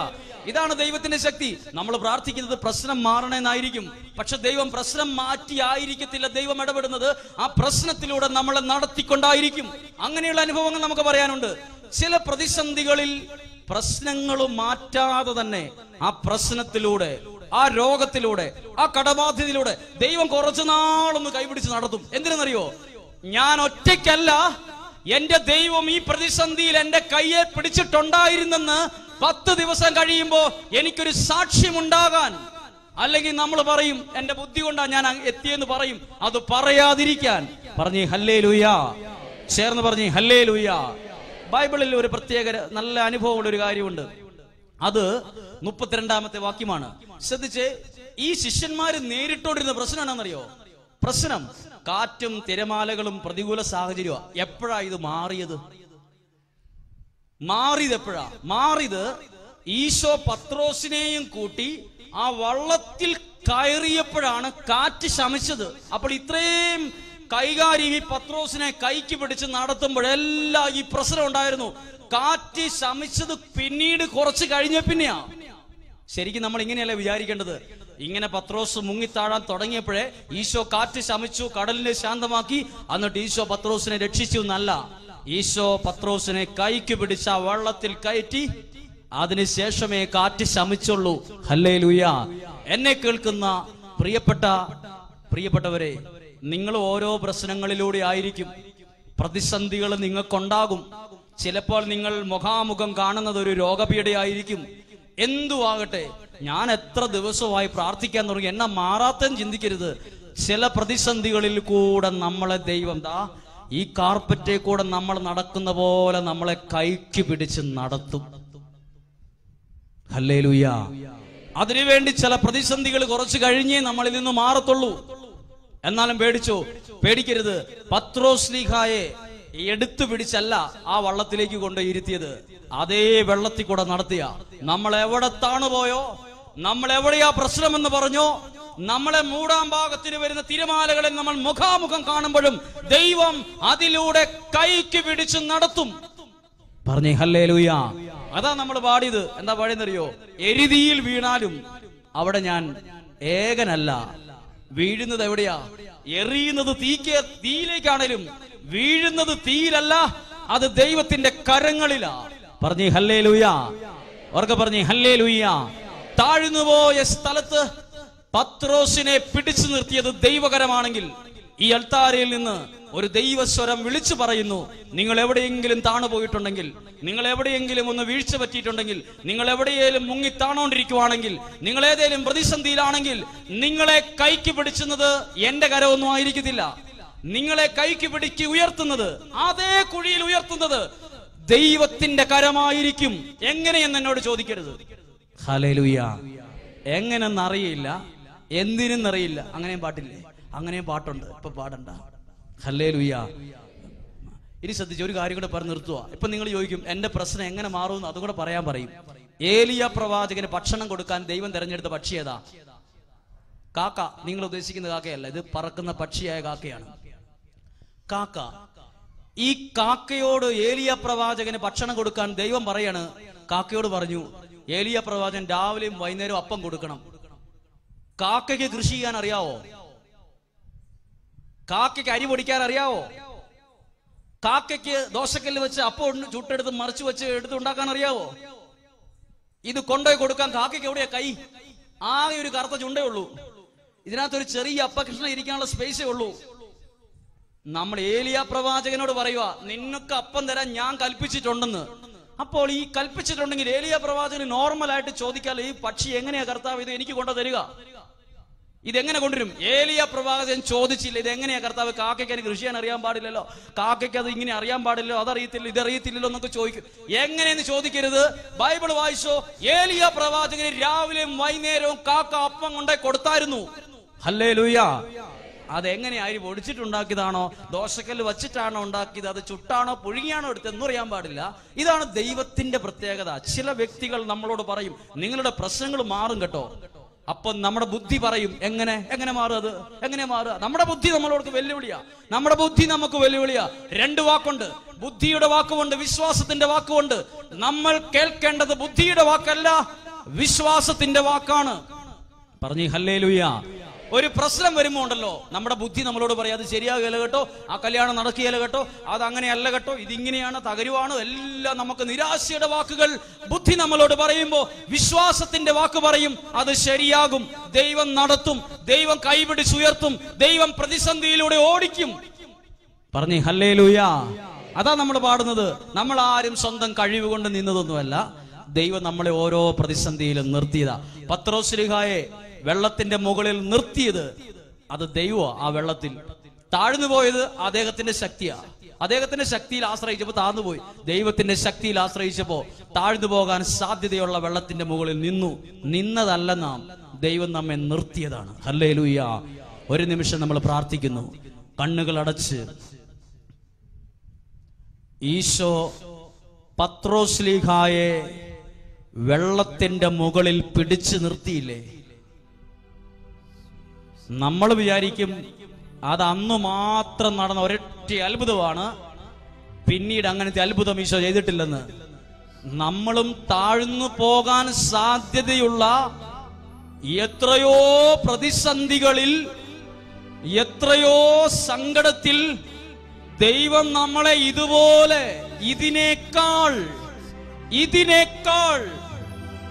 ഇതാണ് ദൈവത്തിന്റെ ശക്തി. നമ്മൾ പ്രാർത്ഥിക്കുന്നത് പ്രശ്നം മാറണമെന്നായിരിക്കും. പക്ഷെ ദൈവം പ്രശ്നം മാറ്റി ആയിരിക്കത്തില്ല ദൈവം ഇടപെടുന്നത് ആ പ്രശ്നത്തിലൂടെ നമ്മളെ നടത്തിക്കൊണ്ടായിരിക്കും. അങ്ങനെയുള്ള അനുഭവങ്ങൾ നമുക്ക് പറയാനുണ്ട്. ചില പ്രതിസന്ധികളിൽ പ്രശ്നങ്ങൾ മാറ്റാതെ തന്നെ ആ പ്രശ്നത്തിലൂടെ ആ രോഗത്തിലൂടെ ആ കടബാധ്യതയിലൂടെ ദൈവം കുറച്ചു നാളൊന്ന് കൈപിടിച്ച് നടത്തും. എന്തിനെന്നറിയോ? ഞാൻ ഒറ്റയ്ക്കല്ല എന്റെ ദൈവം ഈ പ്രതിസന്ധിയിൽ എന്റെ കയ്യെ പിടിച്ചിട്ടുണ്ടായിരുന്നെന്ന് പത്ത് ദിവസം കഴിയുമ്പോ എനിക്കൊരു സാക്ഷ്യമുണ്ടാകാൻ. അല്ലെങ്കിൽ നമ്മൾ പറയും എന്റെ ബുദ്ധി കൊണ്ടാ ഞാൻ എത്തിയെന്ന് പറയും. അത് പറയാതിരിക്കാൻ. പറഞ്ഞു ഹല്ലേ ലുയാ ചേർന്ന് പറഞ്ഞു ഹല്ലേ ലുയാ ബൈബിളിൽ ഒരു പ്രത്യേക നല്ല അനുഭവമുള്ള ഒരു കാര്യമുണ്ട്. അത് മുപ്പത്തിരണ്ടാമത്തെ വാക്യമാണ്. ശ്രദ്ധിച്ച് ഈ ശിഷ്യന്മാര് നേരിട്ടോണ്ടിരുന്ന പ്രശ്നം എന്താണെന്നറിയോ? പ്രശ്നം കാറ്റും തിരമാലകളും പ്രതികൂല സാഹചര്യവും എപ്പോഴാ ഇത് മാറിയത്? മാറിയത് എപ്പോഴാ? മാറിയത് ഈശോ പത്രോസിനെയും കൂട്ടി ആ വള്ളത്തിൽ കയറിയപ്പോഴാണ് കാറ്റ് ശമിച്ചത്. അപ്പോൾ ഇത്രയും കൈകാര്യം ഈ പത്രോസിനെ കൈക്ക് പിടിച്ച് നടത്തുമ്പോഴെല്ലാം ഈ പ്രശ്നം ഉണ്ടായിരുന്നു. കാറ്റ് ശമിച്ചത് പിന്നീട് കുറച്ച് കഴിഞ്ഞ പിന്നെയാ. ശരിക്കും നമ്മൾ ഇങ്ങനെയല്ലേ വിചാരിക്കേണ്ടത്? ഇങ്ങനെ പത്രോസ് മുങ്ങിത്താഴാൻ തുടങ്ങിയപ്പോഴേ ഈശോ കാറ്റ് ശമിച്ചു കടലിനെ ശാന്തമാക്കി. എന്നിട്ട് ഈശോ പത്രോസിനെ രക്ഷിച്ചു എന്നല്ല. ഈശോ പത്രോസിനെ കൈക്ക് പിടിച്ച വള്ളത്തിൽ കയറ്റി. അതിനുശേഷമേ കാറ്റ് ശമിച്ചുള്ളൂ. ഹല്ലേ ലൂയ എന്നെ കേൾക്കുന്ന പ്രിയപ്പെട്ട പ്രിയപ്പെട്ടവരെ നിങ്ങൾ ഓരോ പ്രശ്നങ്ങളിലൂടെ ആയിരിക്കും. പ്രതിസന്ധികൾ നിങ്ങൾക്കുണ്ടാകും. ചിലപ്പോൾ നിങ്ങൾ മുഖാമുഖം കാണുന്നത് ഒരു രോഗപീഠയായിരിക്കും എന്തുവാകട്ടെ ഞാൻ എത്ര ദിവസമായി പ്രാർത്ഥിക്കാൻ തുടങ്ങി. എന്നെ മാറാത്തൻ ചിന്തിക്കരുത്. ചില പ്രതിസന്ധികളിൽ കൂടെ നമ്മളെ ദൈവം ദാ ഈ കാർപ്പറ്റേ കൂടെ നമ്മൾ നടക്കുന്ന പോലെ നമ്മളെ കൈക്ക് പിടിച്ച് നടത്തും. ഹല്ലേലൂയ. അതിനുവേണ്ടി ചില പ്രതിസന്ധികൾ കുറച്ച് കഴിഞ്ഞേ നമ്മളിൽ നിന്ന് മാറത്തുള്ളൂ. എന്നാലും പേടിച്ചോ. പേടിക്കരുത്. പത്രോസ്ലിഹായെ എടുത്തു പിടിച്ചല്ല ആ വള്ളത്തിലേക്ക് കൊണ്ട് ഇരുത്തിയത്. അതേ വെള്ളത്തിൽ കൂടെ നടത്തിയ. നമ്മൾ എവിടെ താണു പോയോ? നമ്മൾ എവിടെയാ പ്രശ്നമെന്ന് പറഞ്ഞോ? നമ്മളെ മൂടാം ഭാഗത്തിന് വരുന്ന തിരമാലകളെ നമ്മൾ മുഖാമുഖം കാണുമ്പോഴും ദൈവം അതിലൂടെ കൈക്ക് പിടിച്ച് നടത്തും. പറഞ്ഞേ ഹല്ലേ ലൂയ അതാ നമ്മൾ പാടിയത്. എന്താ പാടിയെന്നറിയോ? എരുതിയിൽ വീണാലും അവിടെ ഞാൻ ഏകനല്ല. വീഴുന്നത് എവിടെയാ? എറിയുന്നത് തീക്ക് തീയിലേക്കാണേലും. വീഴുന്നത് തീയിലല്ല അത് ദൈവത്തിന്റെ കരങ്ങളിലാ. പറഞ്ഞു ഹല്ലേ ലൂയ ഓർക്കെ പറഞ്ഞു ഹല്ലേ ലൂയ താഴ്ന്നുപോയ സ്ഥലത്ത് പത്രോസിനെ പിടിച്ചു നിർത്തിയത് ദൈവകരമാണെങ്കിൽ ഈ അൾത്താരയിൽ നിന്ന് ഒരു ദൈവസ്വരം വിളിച്ചു പറയുന്നു. നിങ്ങൾ എവിടെയെങ്കിലും താണു പോയിട്ടുണ്ടെങ്കിൽ നിങ്ങൾ എവിടെയെങ്കിലും ഒന്ന് വീഴ്ച പറ്റിയിട്ടുണ്ടെങ്കിൽ നിങ്ങൾ എവിടെയെങ്കിലും മുങ്ങി താണോണ്ടിരിക്കുവാണെങ്കിൽ നിങ്ങൾ ഏതെങ്കിലും പ്രതിസന്ധിയിലാണെങ്കിൽ നിങ്ങളെ കൈക്ക് പിടിച്ചുന്നത് എന്റെ കരമൊന്നും ആയിരിക്കത്തില്ല. നിങ്ങളെ കൈക്ക് പിടിക്ക് ഉയർത്തുന്നത് അതേ കുഴിയിൽ ഉയർത്തുന്നത് ദൈവത്തിന്റെ കരമായിരിക്കും. എങ്ങനെയെന്ന് എന്നോട് ചോദിക്കരുത്. ഹലേലുയ എങ്ങനെന്നറിയില്ല എന്തിനെന്നറിയില്ല. അങ്ങനെയും പാട്ടില്ലേ? അങ്ങനെയും പാട്ടുണ്ട്. ഇപ്പൊ പാടണ്ട. ഹല്ലേലുയ്യ ഇനി ശ്രദ്ധിച്ച് ഒരു കാര്യം കൂടെ പറഞ്ഞ് നിർത്തുക ഇപ്പൊ നിങ്ങൾ ചോദിക്കും എന്റെ പ്രശ്നം എങ്ങനെ മാറുമെന്ന്? അതും കൂടെ പറയാൻ പറയും. ഏലിയ പ്രവാചകന് ഭക്ഷണം കൊടുക്കാൻ ദൈവം തെരഞ്ഞെടുത്ത പക്ഷി ഏതാ കാക്ക നിങ്ങൾ ഉദ്ദേശിക്കുന്ന കാക്കയല്ല. ഇത് പറക്കുന്ന പക്ഷിയായ കാക്കയാണ്. കാക്ക ഈ കാക്കയോട് ഏലിയ പ്രവാചകന് ഭക്ഷണം കൊടുക്കാൻ ദൈവം പറയാണ്. കാക്കയോട് പറഞ്ഞു ഏലിയ പ്രവാചകൻ രാവിലെയും വൈകുന്നേരവും അപ്പം കൊടുക്കണം. കാക്കയ്ക്ക് കൃഷി ചെയ്യാൻ അറിയാവോ? കാക്കയ്ക്ക് അരി പൊടിക്കാൻ അറിയാവോ? കാക്കയ്ക്ക് ദോശക്കല്ല് വെച്ച് അപ്പം ചുട്ടെടുത്ത് മറിച്ച് വെച്ച് എടുത്ത് ഉണ്ടാക്കാൻ അറിയാവോ? ഇത് കൊണ്ടുപോയി കൊടുക്കാൻ കാക്കയ്ക്ക് എവിടെയാ കൈ? ആകെ ഒരു കറുത്ത ചുണ്ടേ ഉള്ളൂ. ഇതിനകത്തൊരു ചെറിയ അപ്പകൃഷ്ണ ഇരിക്കാനുള്ള സ്പേസേ ഉള്ളൂ. നമ്മൾ ഏലിയ പ്രവാചകനോട് പറയുക നിനക്ക് അപ്പം തരാൻ ഞാൻ കൽപ്പിച്ചിട്ടുണ്ടെന്ന്. അപ്പോൾ ഈ കൽപ്പിച്ചിട്ടുണ്ടെങ്കിൽ ഏലിയ പ്രവാചകന് നോർമൽ ആയിട്ട് ചോദിക്കാൽ ഈ പക്ഷി എങ്ങനെയാ കർത്താവ് ഇത് എനിക്ക് കൊണ്ടു തരിക ഇതെങ്ങനെ കൊണ്ടുവരും? ഏലിയ പ്രവാചകൻ ചോദിച്ചില്ല ഇത് എങ്ങനെയാ കർത്താവ് കാക്കയ്ക്ക് എനിക്ക് കൃഷി ചെയ്യാൻ അറിയാൻ പാടില്ലല്ലോ? കാക്കയ്ക്ക് അത് ഇങ്ങനെ അറിയാൻ പാടില്ലല്ലോ? അതറിയത്തില്ല ഇതറിയത്തില്ലല്ലോ എന്നൊക്കെ ചോദിക്കും. എങ്ങനെയെന്ന് ചോദിക്കരുത്? ബൈബിൾ വായിച്ചോ? ഏലിയ പ്രവാചകന് രാവിലെയും വൈകുന്നേരവും കാക്ക അപ്പം കൊണ്ടേ കൊടുത്തായിരുന്നു. ഹല്ലേ ലൂയ അതെങ്ങനെയായി ഒടിച്ചിട്ടുണ്ടാക്കിയതാണോ ദോശക്കല്ല് വച്ചിട്ടാണോ ഉണ്ടാക്കിയത്? അത് ചുട്ടാണോ? പുഴുങ്ങിയാണോ എടുത്തതെന്ന് അറിയാൻ പാടില്ല. ഇതാണ് ദൈവത്തിന്റെ പ്രത്യേകത. ചില വ്യക്തികൾ നമ്മളോട് പറയും നിങ്ങളുടെ പ്രശ്നങ്ങൾ മാറും കേട്ടോ. അപ്പൊ നമ്മുടെ ബുദ്ധി പറയും എങ്ങനെ? എങ്ങനെ മാറും അത്? എങ്ങനെ മാറുക? നമ്മുടെ ബുദ്ധി നമ്മളോട് വെല്ലുവിളിയാ. നമ്മുടെ ബുദ്ധി നമുക്ക് വെല്ലുവിളിയാ. രണ്ട് വാക്കുണ്ട്. ബുദ്ധിയുടെ വാക്കുകൊണ്ട് വിശ്വാസത്തിന്റെ വാക്കുകൊണ്ട്. നമ്മൾ കേൾക്കേണ്ടത് ബുദ്ധിയുടെ വാക്കല്ല വിശ്വാസത്തിന്റെ വാക്കാണ്. പറഞ്ഞു ഹല്ലേ ഒരു പ്രശ്നം വരുമ്പോ ഉണ്ടല്ലോ നമ്മുടെ ബുദ്ധി നമ്മളോട് പറയാം അത് ശരിയാകുകയല്ല കേട്ടോ. ആ കല്യാണം നടക്കുകയല്ല കേട്ടോ. അത് അങ്ങനെയല്ല കേട്ടോ. ഇതിങ്ങനെയാണ് തകരുവാണ്. എല്ലാം നമുക്ക് നിരാശയുടെ വാക്കുകൾ ബുദ്ധി നമ്മളോട് പറയുമ്പോൾ വിശ്വാസത്തിന്റെ വാക്ക് പറയും. അത് ശരിയാകും. ദൈവം നടത്തും. ദൈവം കൈപിടിച്ച് ഉയർത്തും. ദൈവം പ്രതിസന്ധിയിലൂടെ ഓടിക്കും. പറഞ്ഞേ ഹല്ലേ അതാ നമ്മൾ പാടുന്നത്. നമ്മൾ ആരും സ്വന്തം കഴിവ് കൊണ്ട് നിന്നതൊന്നുമല്ല. ദൈവം നമ്മളെ ഓരോ പ്രതിസന്ധിയിലും നിർത്തിയതാ. പത്രോശ്രീഹായെ വെള്ളത്തിന്റെ മുകളിൽ നിർത്തിയത് അത് ദൈവ ആ വെള്ളത്തിൽ. താഴ്ന്നു പോയത് അദ്ദേഹത്തിന്റെ ശക്തിയാ. അദ്ദേഹത്തിന്റെ ശക്തിയിൽ ആശ്രയിച്ചപ്പോ താഴ്ന്നു പോയി. ദൈവത്തിന്റെ ശക്തിയിൽ ആശ്രയിച്ചപ്പോ താഴ്ന്നു പോകാൻ സാധ്യതയുള്ള വെള്ളത്തിന്റെ മുകളിൽ നിന്നു. നിന്നതല്ല നാം. ദൈവം നമ്മെ നിർത്തിയതാണ്. ഹല്ലേലൂയ. ഒരു നിമിഷം നമ്മൾ പ്രാർത്ഥിക്കുന്നു. കണ്ണുകൾ അടച്ച്. ഈശോ പത്രോസ്ലീഹായെ വെള്ളത്തിന്റെ മുകളിൽ പിടിച്ചു നിർത്തിയില്ലേ? നമ്മൾ വിചാരിക്കും അത് അന്ന് മാത്രം നടന്ന ഒരൊറ്റ അത്ഭുതമാണ്. പിന്നീട് അങ്ങനത്തെ അത്ഭുതം ഈശോ ചെയ്തിട്ടില്ലെന്ന്. നമ്മളും താഴ്ന്നു പോകാൻ സാധ്യതയുള്ള എത്രയോ പ്രതിസന്ധികളിൽ എത്രയോ സങ്കടത്തിൽ ദൈവം നമ്മളെ ഇതുപോലെ ഇതിനേക്കാൾ ഇതിനേക്കാൾ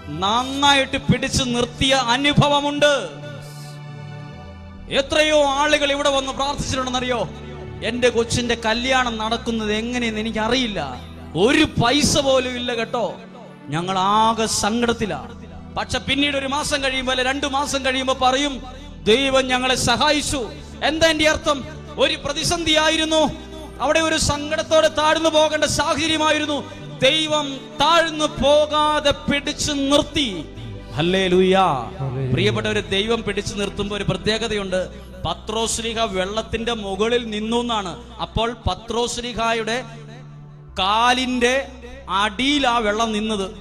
നന്നായിട്ട് പിടിച്ചു നിർത്തിയ അനുഭവമുണ്ട്. എത്രയോ ആളുകൾ ഇവിടെ വന്ന് പ്രാർത്ഥിച്ചിട്ടുണ്ടെന്നറിയോ? എന്റെ കൊച്ചിന്റെ കല്യാണം നടക്കുന്നത് എങ്ങനെയെന്ന് എനിക്ക് അറിയില്ല ഒരു പൈസ പോലും ഇല്ല കേട്ടോ. ഞങ്ങൾ ആകെ സങ്കടത്തിലാണ് പക്ഷെ പിന്നീട് ഒരു മാസം കഴിയുമ്പോൾ അല്ലെ രണ്ടു മാസം കഴിയുമ്പോൾ പറയും ദൈവം ഞങ്ങളെ സഹായിച്ചു. എന്താ എന്റെ അർത്ഥം? ഒരു പ്രതിസന്ധിയായിരുന്നു. അവിടെ ഒരു സങ്കടത്തോടെ താഴ്ന്നു പോകേണ്ട സാഹചര്യമായിരുന്നു. ദൈവം താഴ്ന്നു പോകാതെ പിടിച്ചു നിർത്തി. പ്രിയപ്പെട്ടവരെ ദൈവം പിടിച്ചു നിർത്തുമ്പോൾ ഒരു പ്രത്യേകതയുണ്ട്. പത്രോശ്രീഹ വെള്ളത്തിന്റെ മുകളിൽ നിന്നു എന്നാണ്. അപ്പോൾ പത്രോശ്രീഹായുടെ കാലിന്റെ അടിയിൽ ആ വെള്ളം നിന്നത്.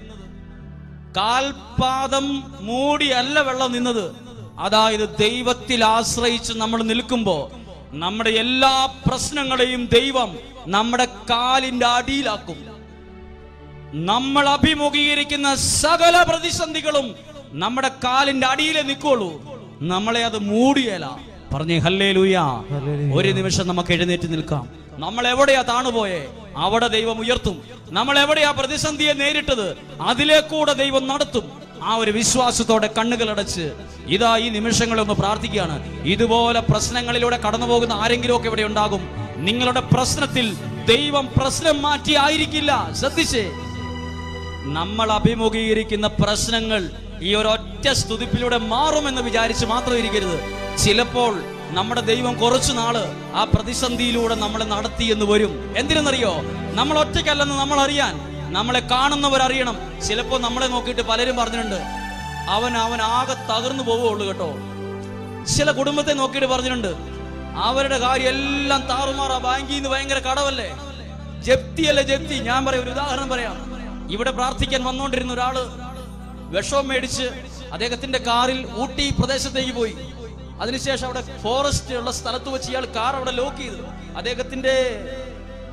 കാൽപാദം മൂടിയല്ല വെള്ളം നിന്നത്. അതായത് ദൈവത്തിൽ ആശ്രയിച്ച് നമ്മൾ നിൽക്കുമ്പോ നമ്മുടെ എല്ലാ പ്രശ്നങ്ങളെയും ദൈവം നമ്മുടെ കാലിന്റെ അടിയിലാക്കും. നമ്മൾ അഭിമുഖീകരിക്കുന്ന സകല പ്രതിസന്ധികളും നമ്മുടെ കാലിന്റെ അടിയിലെ നിൽക്കുള്ളൂ. നമ്മളെ അത് മൂടിയല. പറഞ്ഞേ ഹല്ലേ ഒരു നിമിഷം നമുക്ക് എഴുന്നേറ്റ് നിൽക്കാം. നമ്മൾ എവിടെയാ താണുപോയെ അവിടെ ദൈവം ഉയർത്തും. നമ്മൾ എവിടെയാ പ്രതിസന്ധിയെ നേരിട്ടത്? അതിലേക്കൂടെ ദൈവം നടത്തും. ആ ഒരു വിശ്വാസത്തോടെ കണ്ണുകൾ അടച്ച് ഇതാ ഈ നിമിഷങ്ങളൊന്ന് പ്രാർത്ഥിക്കുകയാണ്. ഇതുപോലെ പ്രശ്നങ്ങളിലൂടെ കടന്നു പോകുന്ന ആരെങ്കിലും ഒക്കെ ഇവിടെ ഉണ്ടാകും. നിങ്ങളുടെ പ്രശ്നത്തിൽ ദൈവം പ്രശ്നം മാറ്റി ആയിരിക്കില്ല ശ്രദ്ധിച്ചേ. നമ്മൾ അഭിമുഖീകരിക്കുന്ന പ്രശ്നങ്ങൾ ഈ ഒരൊറ്റ സ്തുതിപ്പിലൂടെ മാറുമെന്ന് വിചാരിച്ച് മാത്രം ഇരിക്കരുത്. ചിലപ്പോൾ നമ്മുടെ ദൈവം കുറച്ചു നാൾ ആ പ്രതിസന്ധിയിലൂടെ നമ്മളെ നടത്തി എന്ന് വരും. എന്തിനെന്നറിയോ? നമ്മൾ ഒറ്റയ്ക്കല്ലെന്ന് നമ്മൾ അറിയാൻ നമ്മളെ കാണുന്നവർ അറിയണം. ചിലപ്പോൾ നമ്മളെ നോക്കിയിട്ട് പലരും പറഞ്ഞിട്ടുണ്ട് അവൻ അവൻ ആകെ തകർന്നു പോവുള്ളൂ കേട്ടോ. ചില കുടുംബത്തെ നോക്കിയിട്ട് പറഞ്ഞിട്ടുണ്ട് അവരുടെ കാര്യം എല്ലാം താറുമാറാ ബാങ്കിൽ നിന്ന് ഭയങ്കര കടവല്ലേ? ജപ്തിയല്ലേ ജപ്തി? ഞാൻ പറയാം ഒരു ഉദാഹരണം പറയാം. ഇവിടെ പ്രാർത്ഥിക്കാൻ വന്നുകൊണ്ടിരുന്ന ഒരാൾ വിഷവും മേടിച്ച് അദ്ദേഹത്തിന്റെ കാറിൽ ഊട്ടി പ്രദേശത്തേക്ക് പോയി. അതിനുശേഷം അവിടെ ഫോറസ്റ്റ് ഉള്ള സ്ഥലത്ത് വെച്ച് ഇയാൾ കാർ അവിടെ ലോക്ക് ചെയ്തു. അദ്ദേഹത്തിന്റെ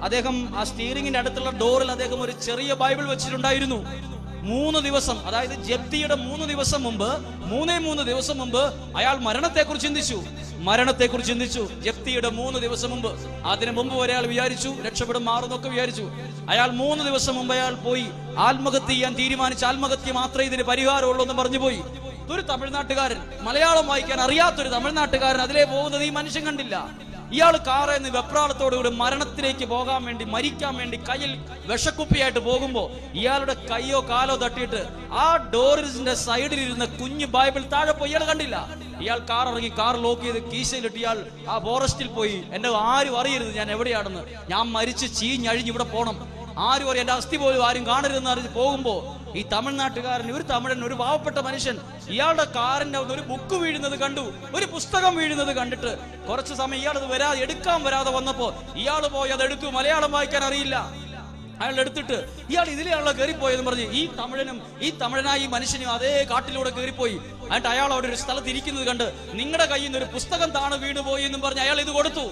അദ്ദേഹം ആ സ്റ്റീറിംഗിന്റെ അടുത്തുള്ള ഡോറിൽ അദ്ദേഹം ഒരു ചെറിയ ബൈബിൾ വെച്ചിട്ടുണ്ടായിരുന്നു. മൂന്ന് ദിവസം അതായത് ജപ്തിയുടെ മൂന്ന് ദിവസം മുമ്പ് മൂന്നേ മൂന്ന് ദിവസം മുമ്പ് അയാൾ മരണത്തെക്കുറിച്ച് ചിന്തിച്ചു. മരണത്തെക്കുറിച്ച് ചിന്തിച്ചു. ജപ്തിയുടെ മൂന്ന് ദിവസം മുമ്പ്. അതിനു മുമ്പ് ഒരാൾ വിചാരിച്ചു രക്ഷപ്പെടും മാറുന്നൊക്കെ വിചാരിച്ചു. അയാൾ മൂന്ന് ദിവസം മുമ്പ് അയാൾ പോയി. ആത്മഹത്യ ചെയ്യാൻ തീരുമാനിച്ച ആത്മഹത്യ മാത്രമേ ഇതിന് പരിഹാരമുള്ളൂ എന്ന് പറഞ്ഞു പോയി. ഒരു തമിഴ്നാട്ടുകാരൻ മലയാളം വായിക്കാൻ അറിയാത്തൊരു തമിഴ്നാട്ടുകാരൻ അതിലേ പോകുന്നത് ഈ മനുഷ്യൻ കണ്ടില്ല. ഇയാൾ കാറിൽ നിന്ന് വെപ്രാളത്തോടുകൂടി മരണത്തിലേക്ക് പോകാൻ വേണ്ടി മരിക്കാൻ വേണ്ടി കയ്യിൽ വിഷക്കുപ്പിയായിട്ട് പോകുമ്പോൾ ഇയാളുടെ കയ്യോ കാലോ തട്ടിയിട്ട് ആ ഡോറിന്റെ സൈഡിൽ ഇരുന്ന കുഞ്ഞു ബൈബിൾ താഴെ പോയി. ഇയാൾ കണ്ടില്ല. ഇയാൾ കാർ ഇറങ്ങി കാർ ലോക്ക് ചെയ്ത് കീശയിലിട്ട് ഇയാൾ ആ ഫോറസ്റ്റിൽ പോയി. എന്നെ ആരും അറിയരുത് ഞാൻ എവിടെയാണെന്ന്. ഞാൻ മരിച്ച് ചീഞ്ഞഴിഞ്ഞ് ഇവിടെ പോണം. ആരും അറിയാം. എന്റെ അസ്ഥി പോലും ആരും കാണരുതെന്ന് അറിഞ്ഞ് പോകുമ്പോ ഈ തമിഴ്നാട്ടുകാരൻ ഒരു തമിഴൻ ഒരു പാവപ്പെട്ട മനുഷ്യൻ ഇയാളുടെ കാറിന്റെ അകത്ത് ഒരു ബുക്ക് വീഴുന്നത് കണ്ടു. ഒരു പുസ്തകം വീഴുന്നത് കണ്ടിട്ട് കുറച്ചു സമയം ഇയാൾ അത് വരാതെ എടുക്കാൻ വരാതെ വന്നപ്പോ ഇയാൾ പോയി അത് എടുത്തു. മലയാളം വായിക്കാൻ അറിയില്ല. അയാൾ എടുത്തിട്ട് ഇയാൾ ഇതിലെയാണല്ലോ കയറിപ്പോയെന്ന് പറഞ്ഞ് ഈ തമിഴനും ഈ തമിഴനായി ഈ മനുഷ്യനും അതേ കാട്ടിലൂടെ കയറിപ്പോയി. എന്നിട്ട് അയാൾ അവിടെ ഒരു സ്ഥലത്ത് ഇരിക്കുന്നത് കണ്ട് നിങ്ങളുടെ കയ്യിൽ നിന്ന് ഒരു പുസ്തകം താണ് വീണുപോയി എന്നും പറഞ്ഞ് അയാൾ ഇത് കൊടുത്തു.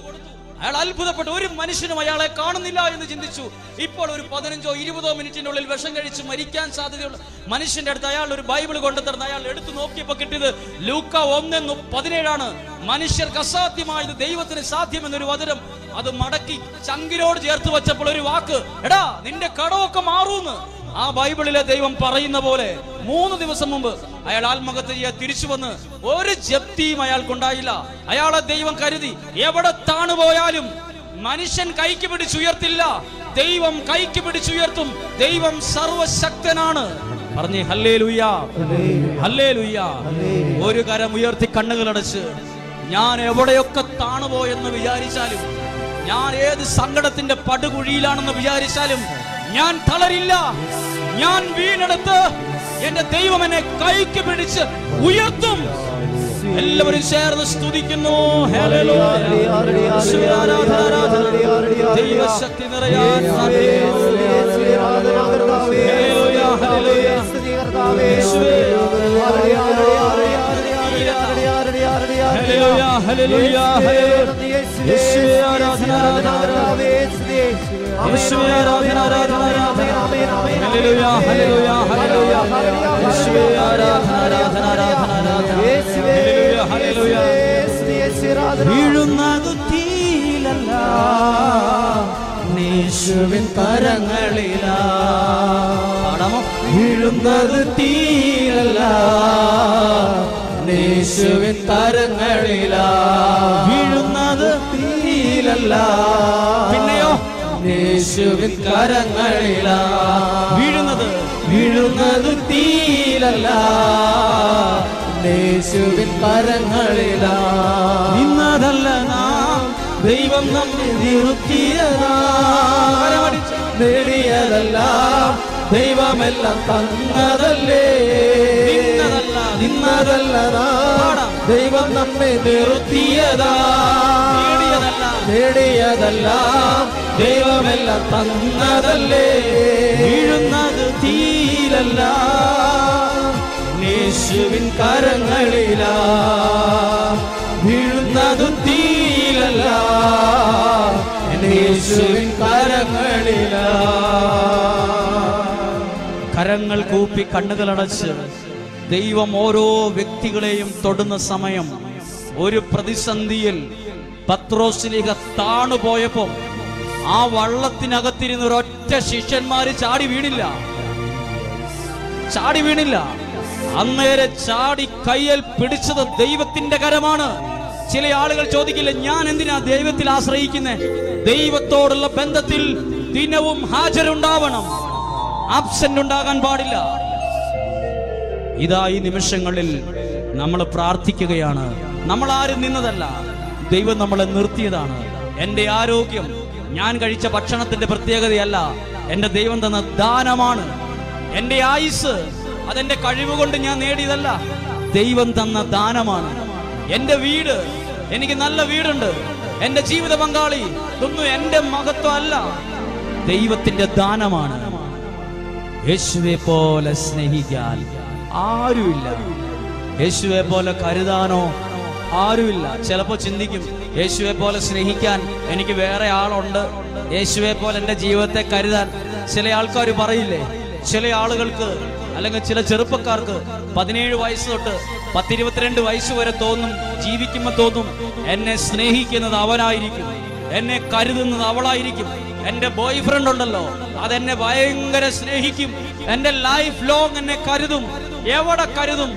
അയാൾ അത്ഭുതപ്പെട്ടു. ഒരു മനുഷ്യനും അയാളെ കാണുന്നില്ല എന്ന് ചിന്തിച്ചു. ഇപ്പോൾ ഒരു പതിനഞ്ചോ ഇരുപതോ മിനിറ്റിനുള്ളിൽ വിഷം കഴിച്ച് മരിക്കാൻ സാധ്യതയുള്ള മനുഷ്യന്റെ അടുത്ത് അയാൾ ഒരു ബൈബിൾ കൊണ്ടുതന്നു അയാൾ എടുത്തു നോക്കിയപ്പോ കിട്ടിയത് ലൂക്ക ഒന്നെന്ന് പതിനേഴാണ്. മനുഷ്യർക്ക് അസാധ്യമായത് ദൈവത്തിന് സാധ്യമെന്നൊരു വചനം. അത് മടക്കി ചങ്കിനോട് ചേർത്ത് വെച്ചപ്പോൾ ഒരു വാക്ക് എടാ നിന്റെ കടമൊക്കെ മാറൂന്ന്. ആ ബൈബിളിലെ ദൈവം പറയുന്ന പോലെ മൂന്ന് ദിവസം മുമ്പ് അയാൾ ആത്മഹത്യ ചെയ്യാൻ തിരിച്ചു വന്ന് ഒരു ജപ്തിയും അയാൾക്കുണ്ടായില്ല അയാളെ ദൈവം കരുതി എവിടെ താണുപോയാലും മനുഷ്യൻ കൈക്ക് പിടിച്ചുയർത്തില്ല ദൈവം കൈക്ക് പിടിച്ചുയർത്തും ദൈവം സർവശക്തനാണ്. പറഞ്ഞേ ഹല്ലേ ലുയ്യാ ഹല്ലേ ലുയ്യാ ഒരു കരം ഉയർത്തി കണ്ണുകളടച്ച് ഞാൻ എവിടെയൊക്കെ താണുപോയെന്ന് വിചാരിച്ചാലും ഞാൻ ഏത് സങ്കടത്തിന്റെ പടുകുഴിയിലാണെന്ന് വിചാരിച്ചാലും ഞാൻ തളരില്ല. ഞാൻ വീണെടുത്ത് എന്റെ ദൈവം എന്നെ കൈക്ക് പിടിച്ച് ഉയർത്തും. എല്ലാവരും ചേർന്ന് സ്തുതിക്കുന്നു. ദൈവശക്തി നിറയാൻ ഹല്ലേലൂയ. ഹല്ലേലൂയ. വീഴുന്നത് തീയിലല്ല യേശുവിൻ കരങ്ങളിലാ. വീഴുന്നത് തീയിലല്ല യേശുവിൻ തരങ്ങളിലാ. വീഴുന്നത് തീയിലല്ല. പിന്നെയോ? യേശുവിൻ കരങ്ങളിലാ. വീഴുന്നത്? വീഴുന്നത് തീയിലല്ല. യേശുവിൻ കരങ്ങളിലാ. നിന്നതല്ല നാം ദൈവം നമ്മെ നിർത്തിയതാ നേടിയതല്ല. ദൈവമെല്ലാം തന്നതല്ലേ. നിന്നതല്ല ദൈവം നമ്മെ നിർത്തിയതാ നേടിയതല്ല. ദൈവമെല്ലാം തന്നതല്ലേ. വീഴുന്നത് തീരല്ല യേശുവിൻ കരങ്ങളില. വീഴുന്നത് തീരല്ല യേശുവിൻ കരങ്ങളില. കരങ്ങൾ കൂപ്പി കണ്ണുകളടച്ച് ദൈവം ഓരോ വ്യക്തികളെയും തൊടുന്ന സമയം ഒരു പ്രതിസന്ധിയിൽ പത്രോസിലേക്ക് താണുപോയപ്പോ ആ വള്ളത്തിനകത്തിരുന്ന് ഒരൊറ്റ ശിഷ്യന്മാര് ചാടി വീണില്ല. ചാടി വീണില്ല. അന്നേരെ ചാടി കയ്യിൽ പിടിച്ചത് ദൈവത്തിന്റെ കരമാണ്. ചില ആളുകൾ ചോദിക്കില്ല ഞാൻ എന്തിനാ ദൈവത്തിൽ ആശ്രയിക്കുന്നത് ദൈവത്തോടുള്ള ബന്ധത്തിൽ ദിനവും ഹാജരുണ്ടാവണം. ആബ്സെന്റ് ഉണ്ടാകാൻ പാടില്ല. ഇതാ ഈ നിമിഷങ്ങളിൽ നമ്മൾ പ്രാർത്ഥിക്കുകയാണ്. നമ്മൾ ആരും നിന്നതല്ല. ദൈവം നമ്മളെ നിർത്തിയതാണ്. എന്റെ ആരോഗ്യം ഞാൻ കഴിച്ച ഭക്ഷണത്തിന്റെ പ്രത്യേകതയല്ല. എന്റെ ദൈവം തന്ന ദാനമാണ്. എന്റെ ആയുസ് അതെന്റെ കഴിവുകൊണ്ട് ഞാൻ നേടിയതല്ല. ദൈവം തന്ന ദാനമാണ്. എന്റെ വീട് എനിക്ക് നല്ല വീടുണ്ട്. എന്റെ ജീവിത പങ്കാളി ഇതൊന്നും എന്റെ മഹത്വം അല്ല. ദൈവത്തിന്റെ ദാനമാണ്. യേശുവെ പോലെ സ്നേഹിക്കാൻ ആരുമില്ല. യേശുവെ പോലെ കരുതാനോ ആരുമില്ല. ചിലപ്പോ ചിന്തിക്കും യേശുവെ പോലെ സ്നേഹിക്കാൻ എനിക്ക് വേറെ ആളുണ്ട്. യേശുവെ പോലെ എന്റെ ജീവിതത്തെ കരുതാൻ ചില ആൾക്കാർ പറയില്ലേ? ചില ആളുകൾക്ക് അല്ലെങ്കിൽ ചില ചെറുപ്പക്കാർക്ക് പതിനേഴ് വയസ്സ് തൊട്ട് പത്തിരുപത്തിരണ്ട് വയസ്സ് വരെ തോന്നും ജീവിക്കുമ്പോൾ തോന്നും എന്നെ സ്നേഹിക്കുന്നത് അവനായിരിക്കും. എന്നെ കരുതുന്നത് അവളായിരിക്കും. എന്റെ ബോയ് ഫ്രണ്ട് ഉണ്ടല്ലോ അതെന്നെ ഭയങ്കര സ്നേഹിക്കും. എന്റെ ലൈഫ് ലോങ് എന്നെ കരുതും. എവിടെ കരുതും?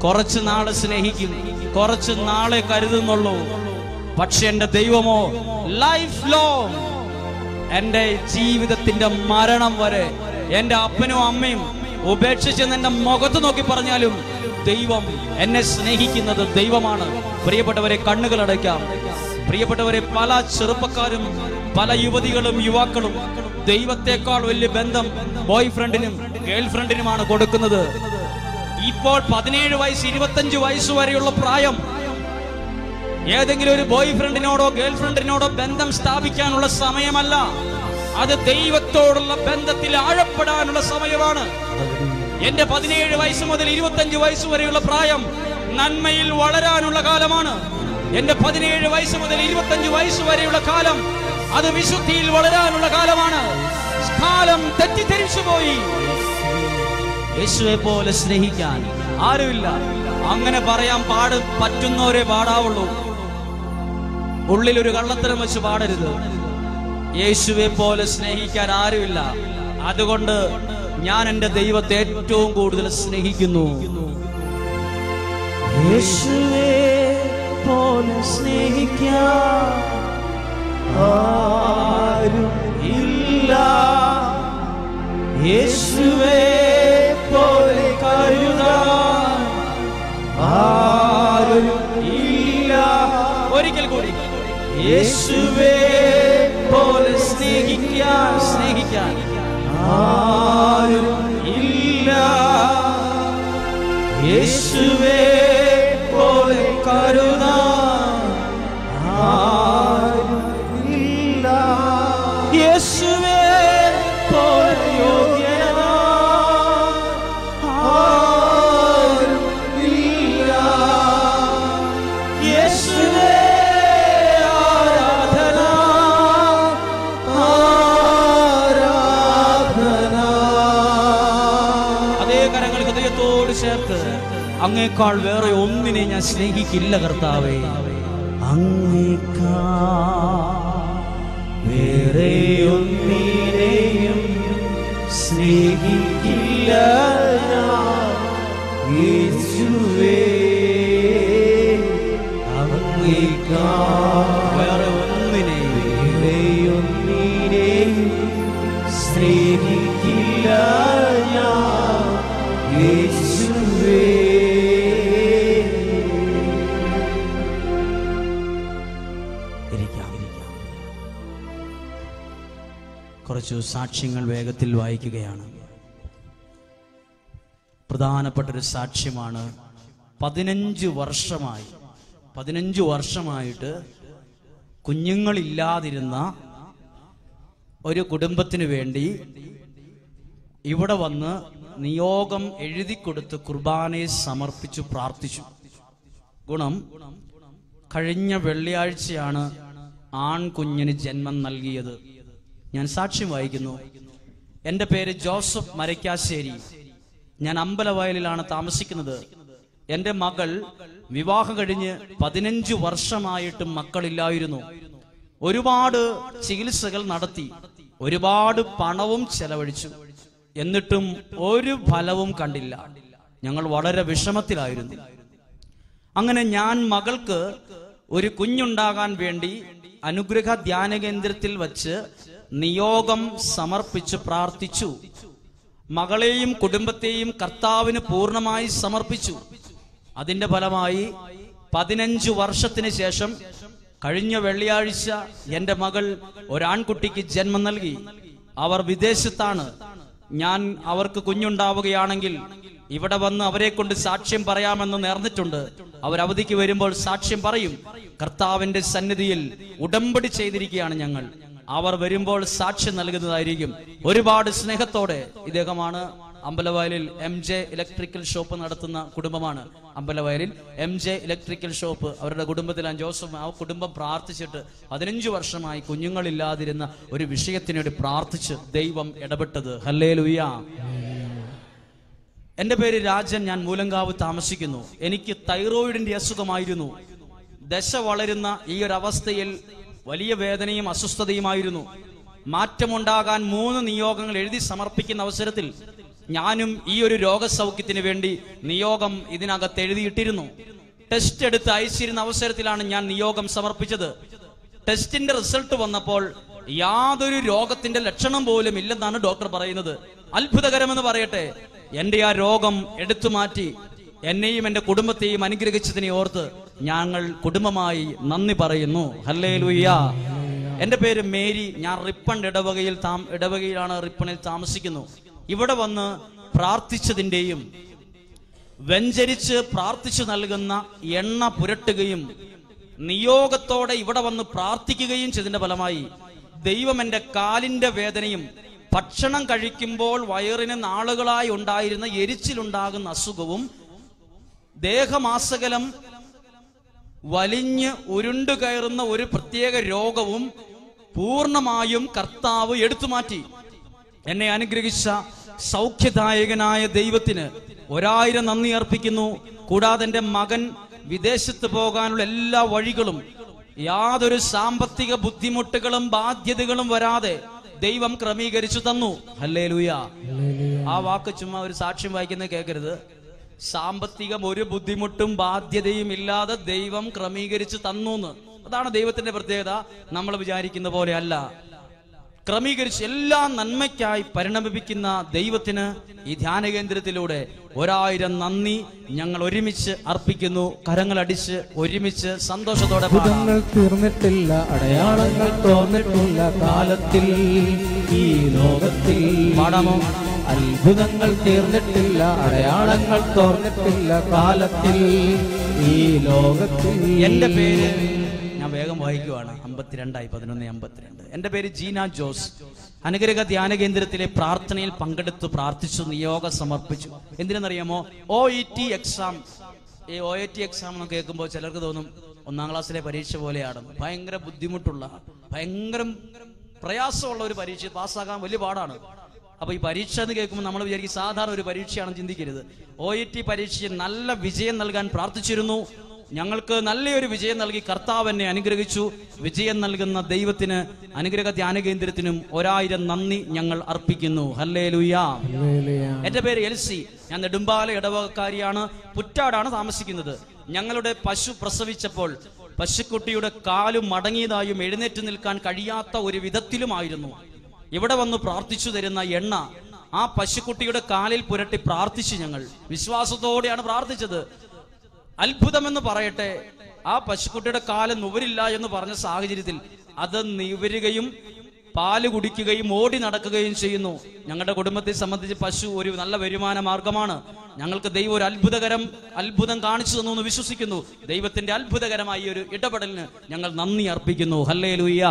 കുറച്ച് നാളെ സ്നേഹിക്കും കുറച്ച് നാളെ കരുതുന്നുള്ളൂ. പക്ഷെ എന്റെ ദൈവമോ ലൈഫ് ലോ എന്റെ ജീവിതത്തിന്റെ മരണം വരെ എന്റെ അപ്പനും അമ്മയും ഉപേക്ഷിച്ച് എന്റെ മുഖത്ത് നോക്കി പറഞ്ഞാലും ദൈവം എന്നെ സ്നേഹിക്കുന്നത് ദൈവമാണ്. പ്രിയപ്പെട്ടവരെ കണ്ണുകൾ അടയ്ക്കാം. പ്രിയപ്പെട്ടവരെ പല ചെറുപ്പക്കാരും പല യുവതികളും യുവാക്കളും ദൈവത്തെക്കാൾ വലിയ ബന്ധം ബോയ് ഫ്രണ്ടിനും ഗേൾ ഫ്രണ്ടിനുമാണ് കൊടുക്കുന്നത്. ഇപ്പോൾ പതിനേഴ് വയസ്സ് ഇരുപത്തഞ്ച് വയസ്സ് വരെയുള്ള പ്രായം. ഏതെങ്കിലും ഒരു ബോയ് ഫ്രണ്ടിനോടോ ഗേൾ ഫ്രണ്ടിനോടോ ബന്ധം സ്ഥാപിക്കാനുള്ള സമയമല്ല. അത് ദൈവത്തോടുള്ള ബന്ധത്തിൽ ആഴപ്പെടാനുള്ള സമയമാണ്. എന്റെ പതിനേഴ് വയസ്സ് മുതൽ ഇരുപത്തഞ്ച് വയസ്സ് വരെയുള്ള പ്രായം നന്മയിൽ വളരാനുള്ള കാലമാണ്. എന്റെ പതിനേഴ് വയസ്സ് മുതൽ ഇരുപത്തഞ്ച് വയസ്സ് വരെയുള്ള കാലം അത് വിശുദ്ധിയിൽ വളരാനുള്ള കാലമാണ്. കാലം തെറ്റിദ്ധരിച്ചു പോയി. യേശുവെ പോലെ സ്നേഹിക്കാൻ ആരുമില്ല. അങ്ങനെ പറയാൻ പാട് പറ്റുന്നവരെ പാടാവുള്ളൂ. ഉള്ളിൽ ഒരു കള്ളത്തരം വെച്ച് പാടരുത്. യേശുവെ പോലെ സ്നേഹിക്കാൻ ആരുമില്ല. അതുകൊണ്ട് ഞാൻ എന്റെ ദൈവത്തെ ഏറ്റവും കൂടുതൽ സ്നേഹിക്കുന്നു. യേശുവേ പോലെ സ്നേഹിക്കാൻ ആരും ഇല്ല യേശുവേ പോലെ കരുതാൻ ആരും ഇല്ല ഒരിക്കൽ കൂടി യേശുവേ പോലെ സ്നേഹിക്കാൻ സ്നേഹിക്കാൻ ആരും ഇല്ല യേശുവേ അങ്ങേക്കാൾ വേറെ ഒന്നിനെ ഞാൻ സ്നേഹിക്കില്ല കർത്താവേ. അങ്ങേക്കാ വേറെ ഒന്നിനെയും സ്നേഹിക്കില്ല വേറെ ഒന്നിനെ വേറെ ഒന്നിനെയും സ്നേഹിക്കില്ല ഞാൻ. കുറച്ചു സാക്ഷ്യങ്ങൾ വേഗത്തിൽ വായിക്കുകയാണ്. പ്രധാനപ്പെട്ട ഒരു സാക്ഷ്യമാണ് പതിനഞ്ച് വർഷമായി പതിനഞ്ച് വർഷമായിട്ട് കുഞ്ഞുങ്ങളില്ലാതിരുന്ന ഒരു കുടുംബത്തിന് വേണ്ടി ഇവിടെ വന്ന് നിയോഗം എഴുതി കൊടുത്ത് കുർബാനയെ സമർപ്പിച്ചു പ്രാർത്ഥിച്ചു. ഗുണം കഴിഞ്ഞ വെള്ളിയാഴ്ചയാണ് ആൺകുഞ്ഞിന് ജന്മം നൽകിയത്. ഞാൻ സാക്ഷ്യം വായിക്കുന്നു എന്റെ പേര് ജോസഫ് മരക്കാശ്ശേരി ഞാൻ അമ്പലവയലിലാണ് താമസിക്കുന്നത്. എന്റെ മകൾ വിവാഹം കഴിഞ്ഞ് പതിനഞ്ച് വർഷമായിട്ടും മക്കളില്ലായിരുന്നു. ഒരുപാട് ചികിത്സകൾ നടത്തി. ഒരുപാട് പണവും ചെലവഴിച്ചു. എന്നിട്ടും ഒരു ഫലവും കണ്ടില്ല. ഞങ്ങൾ വളരെ വിഷമത്തിലായിരുന്നു. അങ്ങനെ ഞാൻ മകൾക്ക് ഒരു കുഞ്ഞുണ്ടാകാൻ വേണ്ടി അനുഗ്രഹ ധ്യാന കേന്ദ്രത്തിൽ വച്ച് നിയോഗം സമർപ്പിച്ച് പ്രാർത്ഥിച്ചു. മകളെയും കുടുംബത്തെയും കർത്താവിന് പൂർണമായി സമർപ്പിച്ചു. അതിന്റെ ഫലമായി പതിനഞ്ചു വർഷത്തിന് ശേഷം കഴിഞ്ഞ വെള്ളിയാഴ്ച എന്റെ മകൾ ഒരാൺകുട്ടിക്ക് ജന്മം നൽകി. അവർ വിദേശത്താണ്. ഞാൻ അവർക്ക് കുഞ്ഞുണ്ടാവുകയാണെങ്കിൽ ഇവിടെ വന്ന് അവരെ കൊണ്ട് സാക്ഷ്യം പറയാമെന്ന് നേർന്നിട്ടുണ്ട്. അവർ അവധിക്ക് വരുമ്പോൾ സാക്ഷ്യം പറയും. കർത്താവിന്റെ സന്നിധിയിൽ ഉടമ്പടി ചെയ്തിരിക്കുകയാണ് ഞങ്ങൾ. അവർ വരുമ്പോൾ സാക്ഷ്യം നൽകുന്നതായിരിക്കും. ഒരുപാട് സ്നേഹത്തോടെ ഇദ്ദേഹമാണ് അമ്പലവയലിൽ എം ജെ ഇലക്ട്രിക്കൽ ഷോപ്പ് നടത്തുന്ന കുടുംബമാണ്. അമ്പലവയലിൽ എം ജെ ഇലക്ട്രിക്കൽ ഷോപ്പ് അവരുടെ കുടുംബത്തിലാണ് ജോസഫ് ആ കുടുംബം പ്രാർത്ഥിച്ചിട്ട് പതിനഞ്ചു വർഷമായി കുഞ്ഞുങ്ങളില്ലാതിരുന്ന ഒരു വിഷയത്തിനോട് പ്രാർത്ഥിച്ച് ദൈവം ഇടപെട്ടത്. ഹല്ലേ ലുയ്യ എന്റെ പേര് രാജൻ ഞാൻ മൂലങ്കാവ് താമസിക്കുന്നു. എനിക്ക് തൈറോയിഡിന്റെ അസുഖമായിരുന്നു. ദശ വളരുന്ന ഈ ഒരു അവസ്ഥയിൽ വലിയ വേദനയും അസ്വസ്ഥതയുമായിരുന്നു. മാറ്റമുണ്ടാകാൻ മൂന്ന് നിയോഗങ്ങൾ എഴുതി സമർപ്പിക്കുന്ന അവസരത്തിൽ ഞാനും ഈ ഒരു രോഗസൗഖ്യത്തിന് വേണ്ടി നിയോഗം ഇതിനകത്ത് എഴുതിയിട്ടിരുന്നു. ടെസ്റ്റ് എടുത്ത് അയച്ചിരുന്ന അവസരത്തിലാണ് ഞാൻ നിയോഗം സമർപ്പിച്ചത്. ടെസ്റ്റിന്റെ റിസൾട്ട് വന്നപ്പോൾ യാതൊരു രോഗത്തിന്റെ ലക്ഷണം പോലും ഇല്ലെന്നാണ് ഡോക്ടർ പറയുന്നത്. അത്ഭുതകരമെന്ന് പറയട്ടെ എന്റെ ആ രോഗം എടുത്തു മാറ്റി എന്നെയും എന്റെ കുടുംബത്തെയും അനുഗ്രഹിച്ചതിനെ ഓർത്ത് ഞങ്ങൾ കുടുംബമായി നന്ദി പറയുന്നു. ഹല്ലേ എന്റെ പേര് മേരി. ഞാൻ റിപ്പൺ ഇടവകയിൽ താം ഇടവകയിലാണ് റിപ്പണിൽ താമസിക്കുന്നു. ഇവിടെ വന്ന് പ്രാർത്ഥിച്ചതിന്റെയും വെഞ്ചരിച്ച് പ്രാർത്ഥിച്ചു നൽകുന്ന എണ്ണ പുരട്ടുകയും നിയോഗത്തോടെ ഇവിടെ വന്ന് പ്രാർത്ഥിക്കുകയും ചെയ്തതിന്റെ ഫലമായി ദൈവം എന്റെ കാലിന്റെ വേദനയും ഭക്ഷണം കഴിക്കുമ്പോൾ വയറിന് നാളുകളായി ഉണ്ടായിരുന്ന എരിച്ചിലുണ്ടാകുന്ന അസുഖവും ദേഹമാസകലം വലിഞ്ഞ് ഉരുണ്ടു കയറുന്ന ഒരു പ്രത്യേക രോഗവും പൂർണമായും കർത്താവ് എടുത്തുമാറ്റി എന്നെ അനുഗ്രഹിച്ച സൗഖ്യദായകനായ ദൈവത്തിന് ഒരായിരം നന്ദി അർപ്പിക്കുന്നു. കൂടാതെ എന്റെ മകൻ വിദേശത്ത് പോകാനുള്ള എല്ലാ വഴികളും യാതൊരു സാമ്പത്തിക ബുദ്ധിമുട്ടുകളും ബാധ്യതകളും വരാതെ ദൈവം ക്രമീകരിച്ചു തന്നു. ഹല്ലേ ആ വാക്ക് ചുമ്മാ ഒരു സാക്ഷ്യം വായിക്കുന്നത് കേൾക്കരുത്. സാമ്പത്തികം ഒരു ബുദ്ധിമുട്ടും ബാധ്യതയും ഇല്ലാതെ ദൈവം ക്രമീകരിച്ച് തന്നു എന്ന് അതാണ് ദൈവത്തിന്റെ പ്രത്യേകത. നമ്മൾ വിചാരിക്കുന്ന പോലെ അല്ല ക്രമീകരിച്ച് എല്ലാ നന്മയ്ക്കായി പരിണമിപ്പിക്കുന്ന ദൈവത്തിന് ഈ ധ്യാന കേന്ദ്രത്തിലൂടെ ഒരായിരം നന്ദി. ഞങ്ങൾ ഒരുമിച്ച് അർപ്പിക്കുന്നു. കരങ്ങൾ അടിച്ച് ഒരുമിച്ച് സന്തോഷത്തോടെ പാടാം. തീർന്നിട്ടില്ല അടയാളങ്ങൾ തോന്നിട്ടില്ല കാലത്തിൽ ഈ ലോകത്തിൽ പാടാമോ? അത്ഭുതങ്ങൾ തീർന്നിട്ടില്ല അടയാളങ്ങൾ തോർന്നിട്ടില്ല കാലത്തിൽ ഈ ലോകത്തിൽ. എന്റെ പേര് ഞാൻ വേഗം വായിക്കുവാണ്. അമ്പത്തിരണ്ടായി പതിനൊന്ന് അമ്പത്തിരണ്ട്. എന്റെ പേര് ജീന ജോസ്. അനുഗ്രഹ ധ്യാന കേന്ദ്രത്തിലെ പ്രാർത്ഥനയിൽ പങ്കെടുത്തു പ്രാർത്ഥിച്ചു നിയോഗം സമർപ്പിച്ചു. എന്തിനെന്നറിയാമോ? ഒ ഇ ടി എക്സാം ഈ ഒ എ ടി എക്സാം എന്ന് കേൾക്കുമ്പോൾ ചിലർക്ക് തോന്നും ഒന്നാം ക്ലാസ്സിലെ പരീക്ഷ പോലെയാണ്. ഭയങ്കര ബുദ്ധിമുട്ടുള്ള ഭയങ്കര പ്രയാസമുള്ള ഒരു പരീക്ഷ പാസ്സാകാൻ വലിയ പാടാണ്. അപ്പൊ ഈ പരീക്ഷ എന്ന് കേൾക്കുമ്പോൾ നമ്മൾ വിചാരിക്കും സാധാരണ ഒരു പരീക്ഷയാണെന്ന് ചിന്തിക്കരുത്. ഒ ഇ ടി പരീക്ഷയിൽ നല്ല വിജയം നൽകാൻ പ്രാർത്ഥിച്ചിരുന്നു. ഞങ്ങൾക്ക് നല്ലൊരു വിജയം നൽകി കർത്താവ് എന്നെ അനുഗ്രഹിച്ചു. വിജയം നൽകുന്ന ദൈവത്തിന് അനുഗ്രഹ ധ്യാന കേന്ദ്രത്തിനും ഒരായിരം നന്ദി ഞങ്ങൾ അർപ്പിക്കുന്നു. ഹല്ലേ ലുയാ. എന്റെ പേര് എൽസി. ഞാൻ നെടുമ്പാല ഇടവകക്കാരിയാണ്. പുറ്റാടാണ് താമസിക്കുന്നത്. ഞങ്ങളുടെ പശു പ്രസവിച്ചപ്പോൾ പശുക്കുട്ടിയുടെ കാലും മടങ്ങിയതായും എഴുന്നേറ്റ് നിൽക്കാൻ കഴിയാത്ത ഒരു വിധത്തിലുമായിരുന്നു. ഇവിടെ വന്ന് പ്രാർത്ഥിച്ചു തരുന്ന എണ്ണ ആ പശുക്കുട്ടിയുടെ കാലിൽ പുരട്ടി പ്രാർത്ഥിച്ചു ഞങ്ങൾ വിശ്വാസത്തോടെയാണ് പ്രാർത്ഥിച്ചത്. അത്ഭുതമെന്ന് പറയട്ടെ ആ പശുക്കുട്ടിയുടെ കാലം നുവരില്ല എന്ന് പറഞ്ഞ സാഹചര്യത്തിൽ അത് നിവരുകയും പാൽ കുടിക്കുകയും ഓടി നടക്കുകയും ചെയ്യുന്നു. ഞങ്ങളുടെ കുടുംബത്തെ സംബന്ധിച്ച് പശു ഒരു നല്ല വരുമാന മാർഗമാണ്. ഞങ്ങൾക്ക് ദൈവം ഒരു അത്ഭുതകരം അത്ഭുതം കാണിച്ചു തന്നു എന്ന് വിശ്വസിക്കുന്നു. ദൈവത്തിന്റെ അത്ഭുതകരമായ ഒരു ഇടപെടലിന് ഞങ്ങൾ നന്ദി അർപ്പിക്കുന്നു. ഹല്ലേ ലുയ്യ.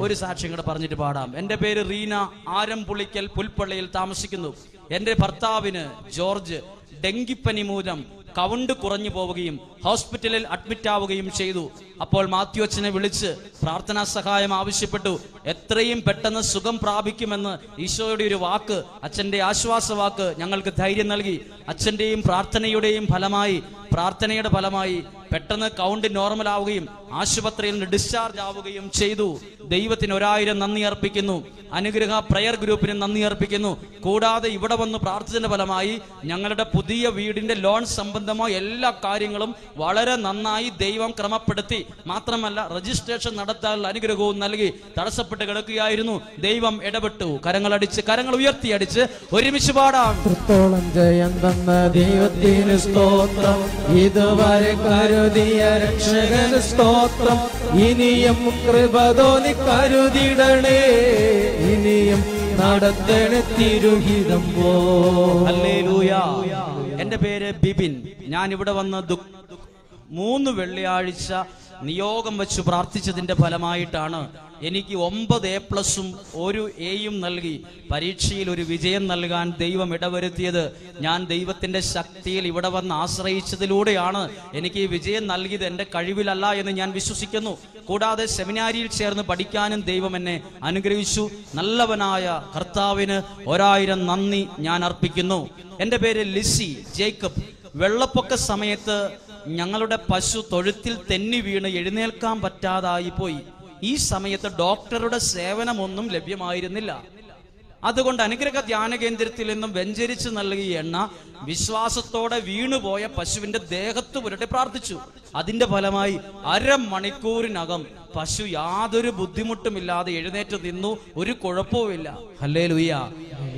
ഒരു സാക്ഷ്യം കൂടെ പറഞ്ഞിട്ട് പാടാം. എന്റെ പേര് റീന. ആരംപുളിക്കൽ പുൽപ്പള്ളിയിൽ താമസിക്കുന്നു. എന്റെ ഭർത്താവിന് ജോർജ് ഡെങ്കിപ്പനി മൂലം കൗണ്ട് കുറഞ്ഞു പോവുകയും ഹോസ്പിറ്റലിൽ അഡ്മിറ്റ് ആവുകയും ചെയ്തു. അപ്പോൾ മാത്യു അച്ഛനെ വിളിച്ച് പ്രാർത്ഥനാ സഹായം ആവശ്യപ്പെട്ടു. എത്രയും പെട്ടെന്ന് സുഖം പ്രാപിക്കുമെന്ന് ഈശോയുടെ ഒരു വാക്ക് അച്ഛന്റെ ആശ്വാസ വാക്ക് ഞങ്ങൾക്ക് ധൈര്യം നൽകി. അച്ഛന്റെയും പ്രാർത്ഥനയുടെയും ഫലമായി പ്രാർത്ഥനയുടെ ഫലമായി പെട്ടെന്ന് കൗണ്ട് നോർമൽ ആവുകയും ആശുപത്രിയിൽ നിന്ന് ഡിസ്ചാർജ് ആവുകയും ചെയ്തു. ദൈവത്തിന് ഒരായിരം നന്ദി അർപ്പിക്കുന്നു. അനുഗ്രഹ പ്രയർ ഗ്രൂപ്പിന് നന്ദി അർപ്പിക്കുന്നു. കൂടാതെ ഇവിടെ വന്ന് പ്രാർത്ഥിച്ചതിന്റെ ഫലമായി ഞങ്ങളുടെ പുതിയ വീടിന്റെ ലോൺ സംബന്ധമായ എല്ലാ കാര്യങ്ങളും വളരെ നന്നായി ദൈവം ക്രമപ്പെടുത്തി. മാത്രമല്ല രജിസ്ട്രേഷൻ നടത്താനുള്ള അനുഗ്രഹവും നൽകി തടസ്സപ്പെട്ട് കിടക്കുകയായിരുന്നു. ദൈവം ഇടപെട്ടു. കരങ്ങൾ അടിച്ച് കരങ്ങൾ ഉയർത്തി അടിച്ച് ഒരുമിച്ച് പാടാം. എത്രത്തോളം ജയം തന്ന ദൈവത്തിന് സ്തോത്രം. ഇതുവരെ കരുതിയ രക്ഷകൻ സ്തോത്രം. ഇനിയും കൃപതോനി കരുതിടണേ. ഇനിയും നടത്തണ തിരുഹിതം പോ. ഹല്ലേലൂയ. എന്റെ പേര് ബിബിൻ ഞാൻ ഇവിടെ വന്ന് മൂന്ന് വെള്ളിയാഴ്ച നിയോഗം വെച്ച് പ്രാർത്ഥിച്ചതിന്റെ ഫലമായിട്ടാണ് എനിക്ക് ഒമ്പത് എ പ്ലസും ഒരു എയും നൽകി. പരീക്ഷയിൽ ഒരു വിജയം നൽകാൻ ദൈവം ഇടവരുത്തിയത് ഞാൻ ദൈവത്തിന്റെ ശക്തിയിൽ ഇവിടെ വന്ന് ആശ്രയിച്ചതിലൂടെയാണ്. എനിക്ക് ഈ വിജയം നൽകിയത് എന്റെ കഴിവിലല്ല എന്ന് ഞാൻ വിശ്വസിക്കുന്നു. കൂടാതെ സെമിനാരിയിൽ ചേർന്ന് പഠിക്കാനും ദൈവം എന്നെ അനുഗ്രഹിച്ചു. നല്ലവനായ കർത്താവിന് ഒരായിരം നന്ദി ഞാൻ അർപ്പിക്കുന്നു. എന്റെ പേര് ലിസി ജേക്കബ്. വെള്ളപ്പൊക്ക സമയത്ത് ഞങ്ങളുടെ പശു തൊഴുത്തിൽ തെന്നി വീണ് എഴുന്നേൽക്കാൻ പറ്റാതായി പോയി. ഈ സമയത്ത് ഡോക്ടറുടെ സേവനമൊന്നും ലഭ്യമായിരുന്നില്ല. അതുകൊണ്ട് അനുഗ്രഹ ധ്യാന കേന്ദ്രത്തിൽ നിന്നും വെഞ്ചരിച്ച് നൽകിയ എണ്ണ വിശ്വാസത്തോടെ വീണുപോയ പശുവിന്റെ ദേഹത്ത് പുരട്ടി പ്രാർത്ഥിച്ചു. അതിന്റെ ഫലമായി അരമണിക്കൂറിനകം പശു യാതൊരു ബുദ്ധിമുട്ടുമില്ലാതെ എഴുന്നേറ്റ് നിന്നു. ഒരു കുഴപ്പവുമില്ല. ഹല്ലേ ലുയ്യ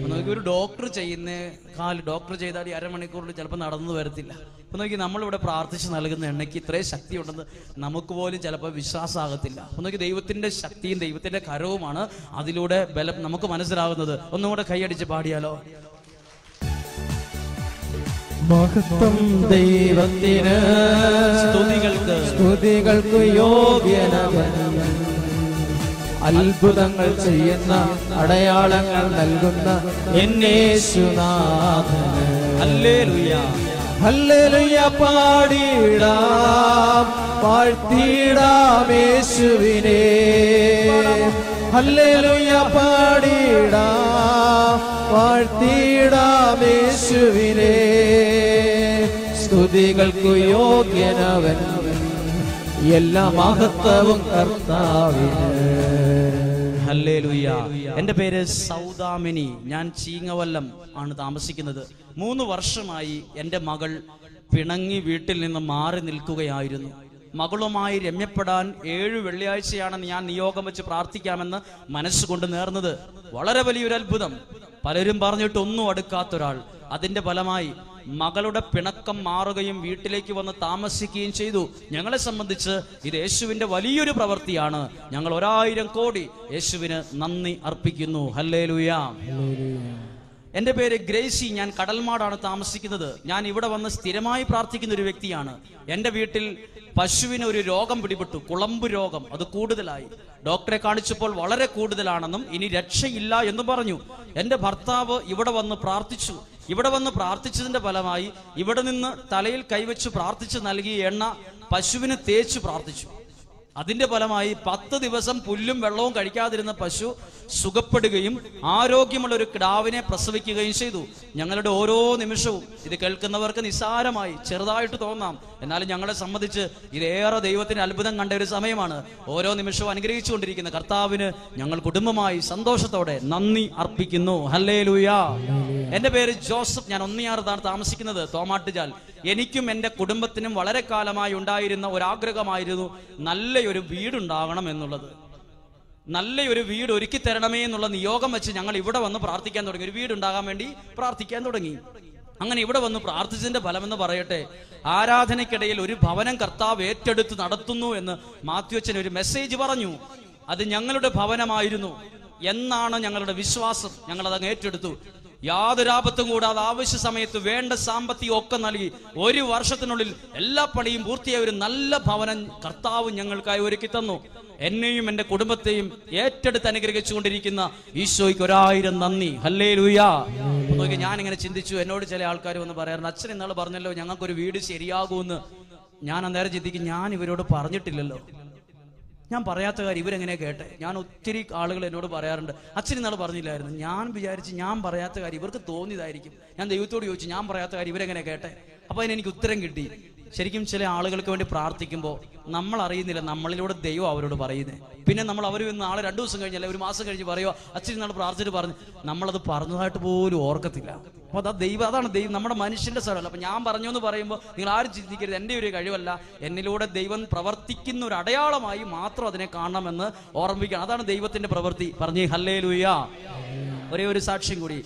നമുക്ക് ഒരു ഡോക്ടർ ചെയ്യുന്ന കാൽ ഡോക്ടർ ചെയ്താൽ ഈ അരമണിക്കൂറിൽ ചിലപ്പോൾ നടന്നു വരത്തില്ല. അപ്പൊ നോക്കി നമ്മളിവിടെ പ്രാർത്ഥിച്ച് നൽകുന്ന എണ്ണയ്ക്ക് ഇത്രയും ശക്തി ഉണ്ടെന്ന് നമുക്ക് പോലും ചിലപ്പോൾ വിശ്വാസമാകത്തില്ല. അപ്പൊ നോക്കി ദൈവത്തിന്റെ ശക്തിയും ദൈവത്തിന്റെ കരവുമാണ് അതിലൂടെ ബലം നമുക്ക് മനസ്സിലാകുന്നത് ഒന്നുകൂടെ കൈയടിച്ച് പാടിയാലോ? മഹത്വം ദൈവത്തിന് സ്തുതികൾക്ക്. സ്തുതികൾക്ക് യോഗ്യനവൻ അത്ഭുതങ്ങൾ ചെയ്യുന്ന അടയാളങ്ങൾ നൽകുന്ന എന്നേശുനാഥന്. പാടിടാം വാഴ്ത്തിടാം യേശുവിനെ. ഹല്ലേലൂയ പാടിടാം വാഴ്ത്തിടാം യേശുവിനെ. സ്തുതികൾക്കു യോഗ്യനവൻ എല്ലാ മഹത്വവും കർത്താവിന്. എന്റെ പേര് സൗദാമിനി. ഞാൻ ചീങ്ങവല്ലം ആണ് താമസിക്കുന്നത്. മൂന്ന് വർഷമായി എന്റെ മകൾ പിണങ്ങി വീട്ടിൽ നിന്ന് മാറി നിൽക്കുകയായിരുന്നു. മകളുമായി രമ്യപ്പെടാൻ ഏഴു വെള്ളിയാഴ്ചയാണെന്ന് ഞാൻ നിയോഗം വെച്ച് പ്രാർത്ഥിക്കാമെന്ന് മനസ്സുകൊണ്ട് നേർന്നത്. വളരെ വലിയൊരു അത്ഭുതം പലരും പറഞ്ഞിട്ടൊന്നും അടുക്കാത്തൊരാൾ. അതിന്റെ ഫലമായി മകളുടെ പിണക്കം മാറുകയും വീട്ടിലേക്ക് വന്ന് താമസിക്കുകയും ചെയ്തു. ഞങ്ങളെ സംബന്ധിച്ച് ഇത് യേശുവിന്റെ വലിയൊരു പ്രവൃത്തിയാണ്. ഞങ്ങൾ ഒരായിരം കോടി യേശുവിന് നന്ദി അർപ്പിക്കുന്നു. ഹല്ലേ എന്റെ പേര് ഗ്രേസി. ഞാൻ കടൽമാടാണ് താമസിക്കുന്നത്. ഞാൻ ഇവിടെ വന്ന് സ്ഥിരമായി പ്രാർത്ഥിക്കുന്ന ഒരു വ്യക്തിയാണ്. എന്റെ വീട്ടിൽ പശുവിന് ഒരു രോഗം പിടിപെട്ടു. കുളമ്പ് രോഗം. അത് കൂടുതലായി. ഡോക്ടറെ കാണിച്ചപ്പോൾ വളരെ കൂടുതലാണെന്നും ഇനി രക്ഷയില്ല എന്നും പറഞ്ഞു. എന്റെ ഭർത്താവ് ഇവിടെ വന്ന് പ്രാർത്ഥിച്ചു. ഇവിടെ വന്ന് പ്രാർത്ഥിച്ചതിന്റെ ഫലമായി ഇവിടെ നിന്ന് തലയിൽ കൈവച്ച് പ്രാർത്ഥിച്ച് നൽകിയ എണ്ണ പശുവിന് തേച്ച് പ്രാർത്ഥിച്ചു. അതിന്റെ ഫലമായി പത്ത് ദിവസം പുല്ലും വെള്ളവും കഴിക്കാതിരുന്ന പശു സുഖപ്പെടുകയും ആരോഗ്യമുള്ള ഒരു കിടാവിനെ പ്രസവിക്കുകയും ചെയ്തു. ഞങ്ങളുടെ ഓരോ നിമിഷവും ഇത് കേൾക്കുന്നവർക്ക് നിസ്സാരമായി ചെറുതായിട്ട് തോന്നാം. എന്നാലും ഞങ്ങളെ സംബന്ധിച്ച് ഇതേറെ ദൈവത്തിന് അത്ഭുതം കണ്ട ഒരു സമയമാണ്. ഓരോ നിമിഷവും അനുഗ്രഹിച്ചുകൊണ്ടിരിക്കുന്ന കർത്താവിന് ഞങ്ങൾ കുടുംബമായി സന്തോഷത്തോടെ നന്ദി അർപ്പിക്കുന്നു. ഹല്ലേ എന്റെ പേര് ജോസഫ്. ഞാൻ ഒന്നിയാറത്താണ് താമസിക്കുന്നത് തോമാട്ടുചാൽ. എനിക്കും എന്റെ കുടുംബത്തിനും വളരെ കാലമായി ഉണ്ടായിരുന്ന ഒരാഗ്രഹമായിരുന്നു നല്ലൊരു വീടുണ്ടാകണം എന്നുള്ളത്. നല്ലൊരു വീട് ഒരുക്കി തരണമേ എന്നുള്ള നിയോഗം വെച്ച് ഞങ്ങൾ ഇവിടെ വന്ന് പ്രാർത്ഥിക്കാൻ തുടങ്ങി. ഒരു വീടുണ്ടാകാൻ വേണ്ടി പ്രാർത്ഥിക്കാൻ തുടങ്ങി. അങ്ങനെ ഇവിടെ വന്ന് പ്രാർത്ഥിച്ചതിന്റെ ഫലമെന്ന് പറയട്ടെ ആരാധനയ്ക്കിടയിൽ ഒരു ഭവനം കർത്താവ് ഏറ്റെടുത്ത് നടത്തുന്നു എന്ന് മാത്യുവച്ചൻ ഒരു മെസ്സേജ് പറഞ്ഞു. അത് ഞങ്ങളുടെ ഭവനമായിരുന്നു എന്നാണ് ഞങ്ങളുടെ വിശ്വാസം. ഞങ്ങൾ അതങ്ങ് ഏറ്റെടുത്തു. യാതൊരു ആപത്തും കൂടാതെ ആവശ്യ സമയത്ത് വേണ്ട സാമ്പത്തികം ഒക്കെ നൽകി ഒരു വർഷത്തിനുള്ളിൽ എല്ലാ പണിയും പൂർത്തിയായ ഒരു നല്ല ഭവനം കർത്താവ് ഞങ്ങൾക്കായി ഒരുക്കി തന്നു. എന്നെയും എന്റെ കുടുംബത്തെയും ഏറ്റെടുത്ത് അനുഗ്രഹിച്ചുകൊണ്ടിരിക്കുന്ന ഈശോയ്ക്ക് ഒരായിരം നന്ദി. ഹല്ലേ ലൂയാ നോക്കി ഞാൻ ഇങ്ങനെ ചിന്തിച്ചു എന്നോട് ചില ആൾക്കാർ വന്ന് പറയാറുണ്ട് അച്ഛൻ ഇന്നാൾ പറഞ്ഞല്ലോ ഞങ്ങൾക്കൊരു വീട് ശരിയാകുമെന്ന്. ഞാൻ അന്നേരം ചിന്തിക്കും ഞാൻ ഇവരോട് പറഞ്ഞിട്ടില്ലല്ലോ. ഞാൻ പറയാത്ത കാര്യം ഇവരെങ്ങനെ കേട്ടെ? ഞാൻ ഒത്തിരി ആളുകൾ എന്നോട് പറയാറുണ്ട്. അച്ഛൻ ഇന്നാൾ പറഞ്ഞില്ലായിരുന്നു. ഞാൻ വിചാരിച്ച് ഞാൻ പറയാത്ത കാര്യം ഇവർക്ക് തോന്നിയതായിരിക്കും. ഞാൻ ദൈവത്തോട് ചോദിച്ചു ഞാൻ പറയാത്ത കാര്യം ഇവരെങ്ങനെ കേട്ടെ? അപ്പൊ അതിന് എനിക്ക് ഉത്തരം കിട്ടി. ശരിക്കും ചില ആളുകൾക്ക് വേണ്ടി പ്രാർത്ഥിക്കുമ്പോൾ നമ്മൾ അറിയുന്നില്ല നമ്മളിലൂടെ ദൈവം അവരോട് പറയുന്നത് പിന്നെ നമ്മൾ അവർ നാളെ രണ്ടു ദിവസം കഴിഞ്ഞല്ല ഒരു മാസം കഴിഞ്ഞ് പറയുമോ അച്ഛൻ നാളെ പ്രാർത്ഥിച്ചിട്ട് പറഞ്ഞു. നമ്മളത് പറഞ്ഞതായിട്ട് പോലും ഓർക്കത്തില്ല. അപ്പൊ അതാ ദൈവം അതാണ് ദൈവം നമ്മുടെ മനുഷ്യന്റെ സ്ഥലമല്ല. അപ്പൊ ഞാൻ പറഞ്ഞു എന്ന് പറയുമ്പോൾ നിങ്ങൾ ആരും ചിന്തിക്കരുത് എന്റെ ഒരു കഴിവല്ല. എന്നിലൂടെ ദൈവം പ്രവർത്തിക്കുന്ന ഒരു അടയാളമായി മാത്രം അതിനെ കാണണമെന്ന് ഓർമ്മിക്കണം അതാണ് ദൈവത്തിന്റെ പ്രവൃത്തി. പറഞ്ഞു ഹല്ലേ ഒരേ ഒരു സാക്ഷ്യം കൂടി.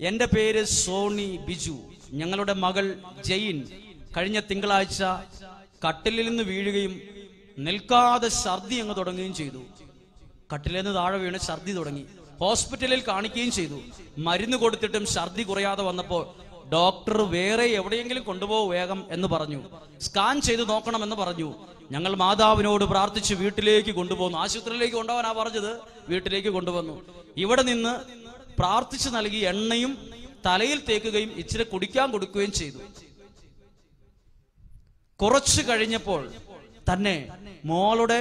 എന്റെ പേര് സോണി ബിജു. ഞങ്ങളുടെ മകൾ ജയിൻ കഴിഞ്ഞ തിങ്കളാഴ്ച കട്ടിലിൽ നിന്ന് വീഴുകയും നിൽക്കാതെ ഛർദി അങ്ങ് തുടങ്ങുകയും ചെയ്തു. കട്ടിലിൽ നിന്ന് താഴെ വീണ് ഛർദി തുടങ്ങി. ഹോസ്പിറ്റലിൽ കാണിക്കുകയും ചെയ്തു. മരുന്ന് കൊടുത്തിട്ടും ഛർദി കുറയാതെ വന്നപ്പോൾ ഡോക്ടർ വേറെ എവിടെയെങ്കിലും കൊണ്ടുപോകും വേഗം എന്ന് പറഞ്ഞു. സ്കാൻ ചെയ്ത് നോക്കണമെന്ന് പറഞ്ഞു. ഞങ്ങൾ മാതാവിനോട് പ്രാർത്ഥിച്ച് വീട്ടിലേക്ക് കൊണ്ടുപോകുന്നു ആശുപത്രിയിലേക്ക് കൊണ്ടുപോകാനാ പറഞ്ഞത്? വീട്ടിലേക്ക് കൊണ്ടുവന്നു. ഇവിടെ നിന്ന് പ്രാർത്ഥിച്ചു നൽകി എണ്ണയും തലയിൽ തേക്കുകയും ഇച്ചിരി കുടിക്കാൻ കൊടുക്കുകയും ചെയ്തു. കുറച്ചു കഴിഞ്ഞപ്പോൾ തന്നെ മോളുടെ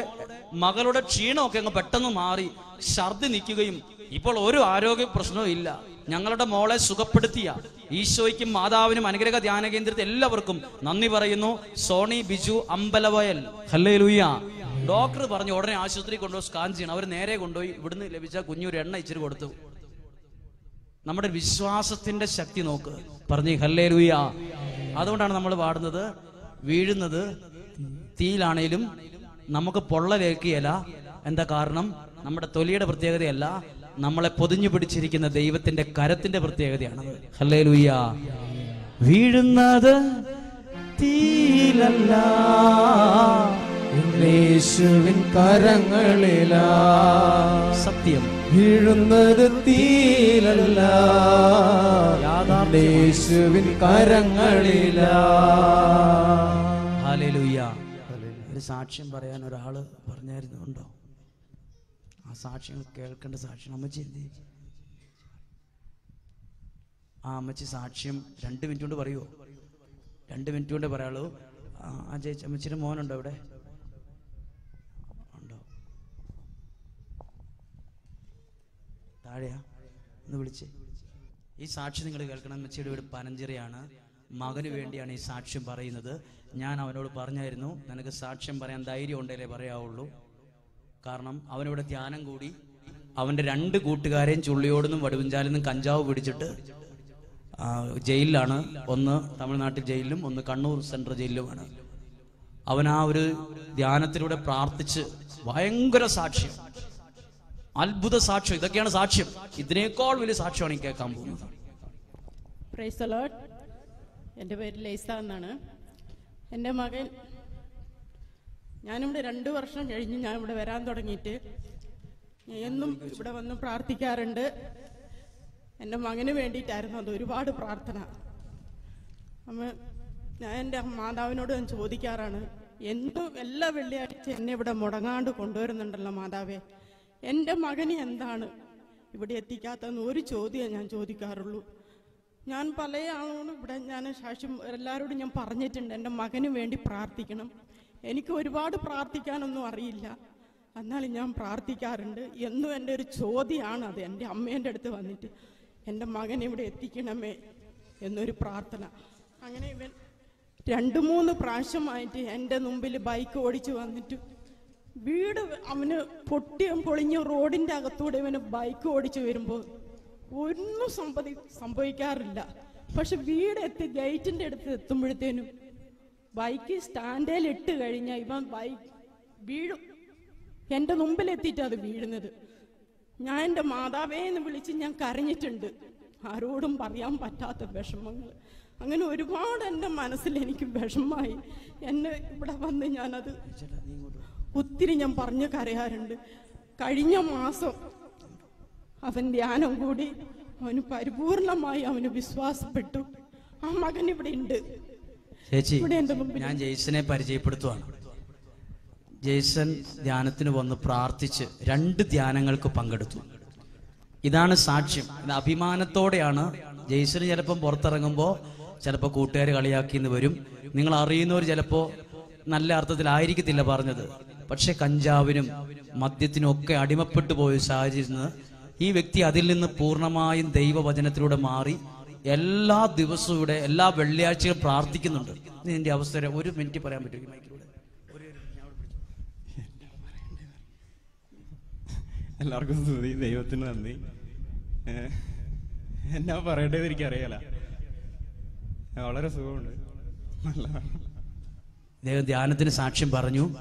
മകളുടെ ക്ഷീണമൊക്കെ അങ്ങ് പെട്ടെന്ന് മാറി ഛർദി നിൽക്കുകയും ഇപ്പോൾ ഒരു ആരോഗ്യ പ്രശ്നവും ഇല്ല. ഞങ്ങളുടെ മോളെ സുഖപ്പെടുത്തിയ ഈശോയ്ക്കും മാതാവിനും അനുഗ്രഹ ധ്യാന കേന്ദ്രത്തിൽ എല്ലാവർക്കും നന്ദി പറയുന്നു. സോണി ബിജു അമ്പലവയൽ. ഹല്ലേ ഡോക്ടർ പറഞ്ഞു ഉടനെ ആശുപത്രി കൊണ്ടുപോയി സ്കാൻ ചെയ്യണം. അവർ നേരെ കൊണ്ടുപോയി ഇവിടുന്ന് ലഭിച്ച കുഞ്ഞൊരു എണ്ണ ഇച്ചിരി കൊടുത്തു. നമ്മുടെ വിശ്വാസത്തിന്റെ ശക്തി നോക്ക്. പറഞ്ഞു ഹല്ലേ ലൂയ അതുകൊണ്ടാണ് നമ്മൾ പാടുന്നത്. വീഴുന്നത് തീയിലാണേലും നമുക്ക് പൊള്ളലേക്കിയല എന്താ കാരണം? നമ്മുടെ തൊലിയുടെ പ്രത്യേകതയല്ല. നമ്മളെ പൊതിഞ്ഞു പിടിച്ചിരിക്കുന്ന ദൈവത്തിന്റെ കരത്തിന്റെ പ്രത്യേകതയാണത്. ഹല്ലേ ലൂയ വീഴുന്നത് തീയിലല്ല. യേശുവിൻ കരങ്ങളിലാ. സത്യം. വീഴുന്നത് തീരല്ല. യേശുവിൻ കരങ്ങളില. ഒരു സാക്ഷ്യം പറയാൻ ഒരാൾ പറഞ്ഞായിരുന്നു ഉണ്ടോ ആ സാക്ഷ്യങ്ങൾ കേൾക്കേണ്ട സാക്ഷ്യം അമ്മച്ചി എന്ത്? ആ അമ്മച്ചി സാക്ഷ്യം രണ്ട് മിനിറ്റ് കൊണ്ട് പറയുമോ രണ്ട് മിനിറ്റ് കൊണ്ട് പറയാളൂ. ആ ആ ചേച്ചി അമ്മച്ചിയുടെ മോനുണ്ടോ ഇവിടെ ഉണ്ടോ താഴെയാ. ഒന്ന് വിളിച്ചേ. ഈ സാക്ഷി നിങ്ങൾ കേൾക്കണം. അമ്മച്ചിയുടെ വീട് പനഞ്ചിറയാണ്. മകന് വേണ്ടിയാണ് ഈ സാക്ഷ്യം പറയുന്നത്. ഞാൻ അവനോട് പറഞ്ഞായിരുന്നു നിനക്ക് സാക്ഷ്യം പറയാൻ ധൈര്യം ഉണ്ടല്ലേ പറയാവുള്ളൂ. കാരണം അവനിവിടെ ധ്യാനം കൂടി അവന്റെ രണ്ട് കൂട്ടുകാരെയും ചുള്ളിയോടുന്നും വടുവഞ്ചാലിൽ നിന്നും കഞ്ചാവ് പിടിച്ചിട്ട് ജയിലിലാണ്. ഒന്ന് തമിഴ്നാട്ടിൽ ജയിലിലും ഒന്ന് കണ്ണൂർ സെൻട്രൽ ജയിലിലുമാണ്. അവൻ ആ ഒരു ധ്യാനത്തിലൂടെ പ്രാർത്ഥിച്ച് ഭയങ്കര സാക്ഷ്യം. അത്ഭുത സാക്ഷ്യം. ഇതൊക്കെയാണ് സാക്ഷ്യം. ഇതിനേക്കാൾ വലിയ സാക്ഷ്യമാണ് ഈ കേൾക്കാൻ പോകുന്നത്. എന്റെ പേര് ലൈസ എന്നാണ്. എന്റെ മകൻ ഞാനിവിടെ രണ്ട് വർഷം കഴിഞ്ഞ് ഞാൻ ഇവിടെ വരാൻ തുടങ്ങിയിട്ട് എന്നും ഇവിടെ വന്ന് പ്രാർത്ഥിക്കാറുണ്ട്. എന്റെ മകന് വേണ്ടിയിട്ടായിരുന്നു അത് ഒരുപാട് പ്രാർത്ഥന. അമ്മ ഞാൻ എന്റെ മാതാവിനോട് ഞാൻ ചോദിക്കാറാണ്. എന്നും എല്ലാ വെള്ളിയാഴ്ച എന്നെ ഇവിടെ മുടങ്ങാണ്ട് കൊണ്ടുവരുന്നുണ്ടല്ലോ മാതാവേ. എന്റെ മകൻ എന്താണ്? ഇവിടെ എത്തിക്കാത്തതെന്ന് ഒരു ചോദ്യം ഞാൻ ചോദിക്കാറുള്ളൂ. ഞാൻ പല ആളോടും ഇവിടെ ഞാൻ സാക്ഷി എല്ലാവരോടും ഞാൻ പറഞ്ഞിട്ടുണ്ട് എന്റെ മകന് വേണ്ടി പ്രാർത്ഥിക്കണം. എനിക്ക് ഒരുപാട് പ്രാർത്ഥിക്കാനൊന്നും അറിയില്ല. എന്നാലും ഞാൻ പ്രാർത്ഥിക്കാറുണ്ട്. എന്നും എന്റെ ഒരു ചോദ്യമാണ് അത് എന്റെ അമ്മേന്റെ അടുത്ത് വന്നിട്ട്. എന്റെ മകൻ ഇവിടെ എത്തിക്കണമേ എന്നൊരു പ്രാർത്ഥന. അങ്ങനെ ഇവൻ രണ്ട് മൂന്ന് പ്രാവശ്യമായിട്ട് എന്റെ മുമ്പിൽ ബൈക്ക് ഓടിച്ചു വന്നിട്ട് വീട് അവന് പൊട്ടിയും പൊളിഞ്ഞ റോഡിന്റെ അകത്തൂടെ ഇവന് ബൈക്ക് ഓടിച്ചു വരുമ്പോൾ ഒന്നും സംഭവി സംഭവിക്കാറില്ല. പക്ഷെ വീട് എത്തി ഗേറ്റിന്റെ അടുത്ത് എത്തുമ്പോഴത്തേനും ബൈക്ക് സ്റ്റാൻഡേൽ ഇട്ട് കഴിഞ്ഞാൽ ഇവൻ ബൈക്ക് വീഴും. എന്റെ മുമ്പിലെത്തിയിട്ട് അത് വീഴുന്നത്. ഞാൻ എന്റെ മാതാവേ എന്ന് വിളിച്ച് ഞാൻ കരഞ്ഞിട്ടുണ്ട്. ആരോടും പറയാൻ പറ്റാത്ത വിഷമങ്ങൾ. അങ്ങനെ ഒരുപാട് എന്റെ മനസ്സിൽ എനിക്ക് വിഷമമായി. എന്നെ ഇവിടെ വന്ന് ഞാനത് ഒത്തിരി ഞാൻ പറഞ്ഞു കരയാറുണ്ട്. കഴിഞ്ഞ മാസം അവൻ ധ്യാനം കൂടി അവന് പരിപൂർണമായി അവന് വിശ്വാസപ്പെട്ടു. ആ മകൻ ഇവിടെ ഉണ്ട്. ചേച്ചി ഞാൻ ജെയ്സനെ പരിചയപ്പെടുത്തുവാണ്. ജെയ്സൺ ധ്യാനത്തിന് വന്ന് പ്രാർത്ഥിച്ച് രണ്ട് ധ്യാനങ്ങൾക്ക് പങ്കെടുത്തു. ഇതാണ് സാക്ഷ്യം. ഇത് അഭിമാനത്തോടെയാണ്. ജെയ്സൺ ചിലപ്പം പുറത്തിറങ്ങുമ്പോൾ ചിലപ്പോൾ കൂട്ടുകാർ കളിയാക്കി എന്ന് വരും. നിങ്ങൾ അറിയുന്നവർ ചിലപ്പോൾ നല്ല അർത്ഥത്തിലായിരിക്കത്തില്ല പറഞ്ഞത്. പക്ഷെ കഞ്ചാവിനും മദ്യത്തിനും ഒക്കെ അടിമപ്പെട്ടു പോയ സാഹചര്യം ഈ വ്യക്തി അതിൽ നിന്ന് പൂർണമായും ദൈവവചനത്തിലൂടെ മാറി എല്ലാ ദിവസവും ഇവിടെ എല്ലാ വെള്ളിയാഴ്ചകളും പ്രാർത്ഥിക്കുന്നുണ്ട്. ഇതിന്റെ അവസ്ഥ ഒരു മിനിറ്റ് പറയാൻ പറ്റും എല്ലാവർക്കും സ്തുതി. ദൈവത്തിന് നന്ദി. എന്നാ പറയേണ്ടത് എനിക്കറിയാല. വളരെ സുഖമുണ്ട്. നല്ല ധ്യാനത്തിന് സാക്ഷ്യം പറഞ്ഞു.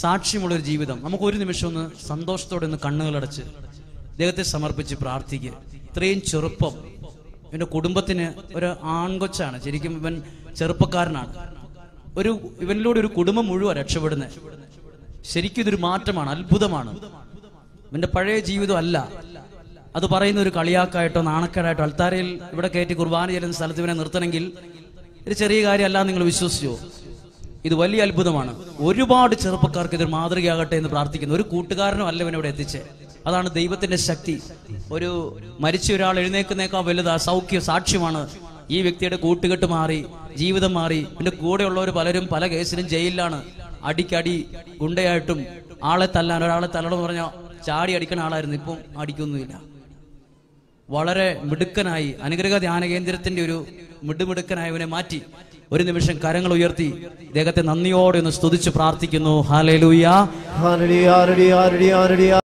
സാക്ഷ്യമുള്ള ഒരു ജീവിതം. നമുക്ക് ഒരു നിമിഷം ഒന്ന് സന്തോഷത്തോടെ ഒന്ന് കണ്ണുകളടച്ച് ദൈവത്തെ സമർപ്പിച്ച് പ്രാർത്ഥിക്കുക. ഇത്രയും ചെറുപ്പം ഇവന്റെ കുടുംബത്തിന് ഒരു ആൺകൊച്ചാണ്. ശരിക്കും ഇവൻ ചെറുപ്പക്കാരനാണ്. ഒരു ഇവനിലൂടെ ഒരു കുടുംബം മുഴുവൻ രക്ഷപ്പെടുന്നത്. ശരിക്കും ഇതൊരു മാറ്റമാണ് അത്ഭുതമാണ്. ഇവന്റെ പഴയ ജീവിതം അല്ല. അത് പറയുന്ന ഒരു കളിയാക്കായിട്ടോ നാണക്കേടായിട്ടോ അൽത്താരയിൽ ഇവിടെ കയറ്റി കുർബാന ചെല്ലുന്ന സ്ഥലത്ത് ഇവനെ നിർത്തണമെങ്കിൽ ഒരു ചെറിയ കാര്യമല്ല നിങ്ങൾ വിശ്വസിച്ചോ? ഇത് വലിയ അത്ഭുതമാണ്. ഒരുപാട് ചെറുപ്പക്കാർക്ക് ഇതൊരു മാതൃകയാകട്ടെ എന്ന് പ്രാർത്ഥിക്കുന്നു. ഒരു കൂട്ടുകാരനും അല്ല ഇവിടെ എത്തിച്ചേ. അതാണ് ദൈവത്തിന്റെ ശക്തി. ഒരു മരിച്ച ഒരാൾ എഴുന്നേക്കുന്നേക്കാൾ വലുത് സൗഖ്യ സാക്ഷ്യമാണ്. ഈ വ്യക്തിയുടെ കൂട്ടുകെട്ട് മാറി ജീവിതം മാറി. പിന്നെ കൂടെയുള്ളവർ പലരും പല കേസിലും ജയിലിലാണ്. അടിക്കടി ഗുണ്ടയായിട്ടും ആളെ തല്ലാൻ ഒരാളെ തല്ലണമെന്ന് പറഞ്ഞാൽ ചാടി അടിക്കണ ആളായിരുന്നു. ഇപ്പം അടിക്കൊന്നുമില്ല. വളരെ മിടുക്കനായി അനുഗ്രഹ ധ്യാന കേന്ദ്രത്തിന്റെ ഒരു മിടുമിടുക്കനായവനെ മാറ്റി. ഒരു നിമിഷം കരങ്ങൾ ഉയർത്തി ഇദ്ദേഹത്തെ നന്ദിയോടെ ഒന്ന് സ്തുതിച്ച് പ്രാർത്ഥിക്കുന്നു. Hallelujah hallelujah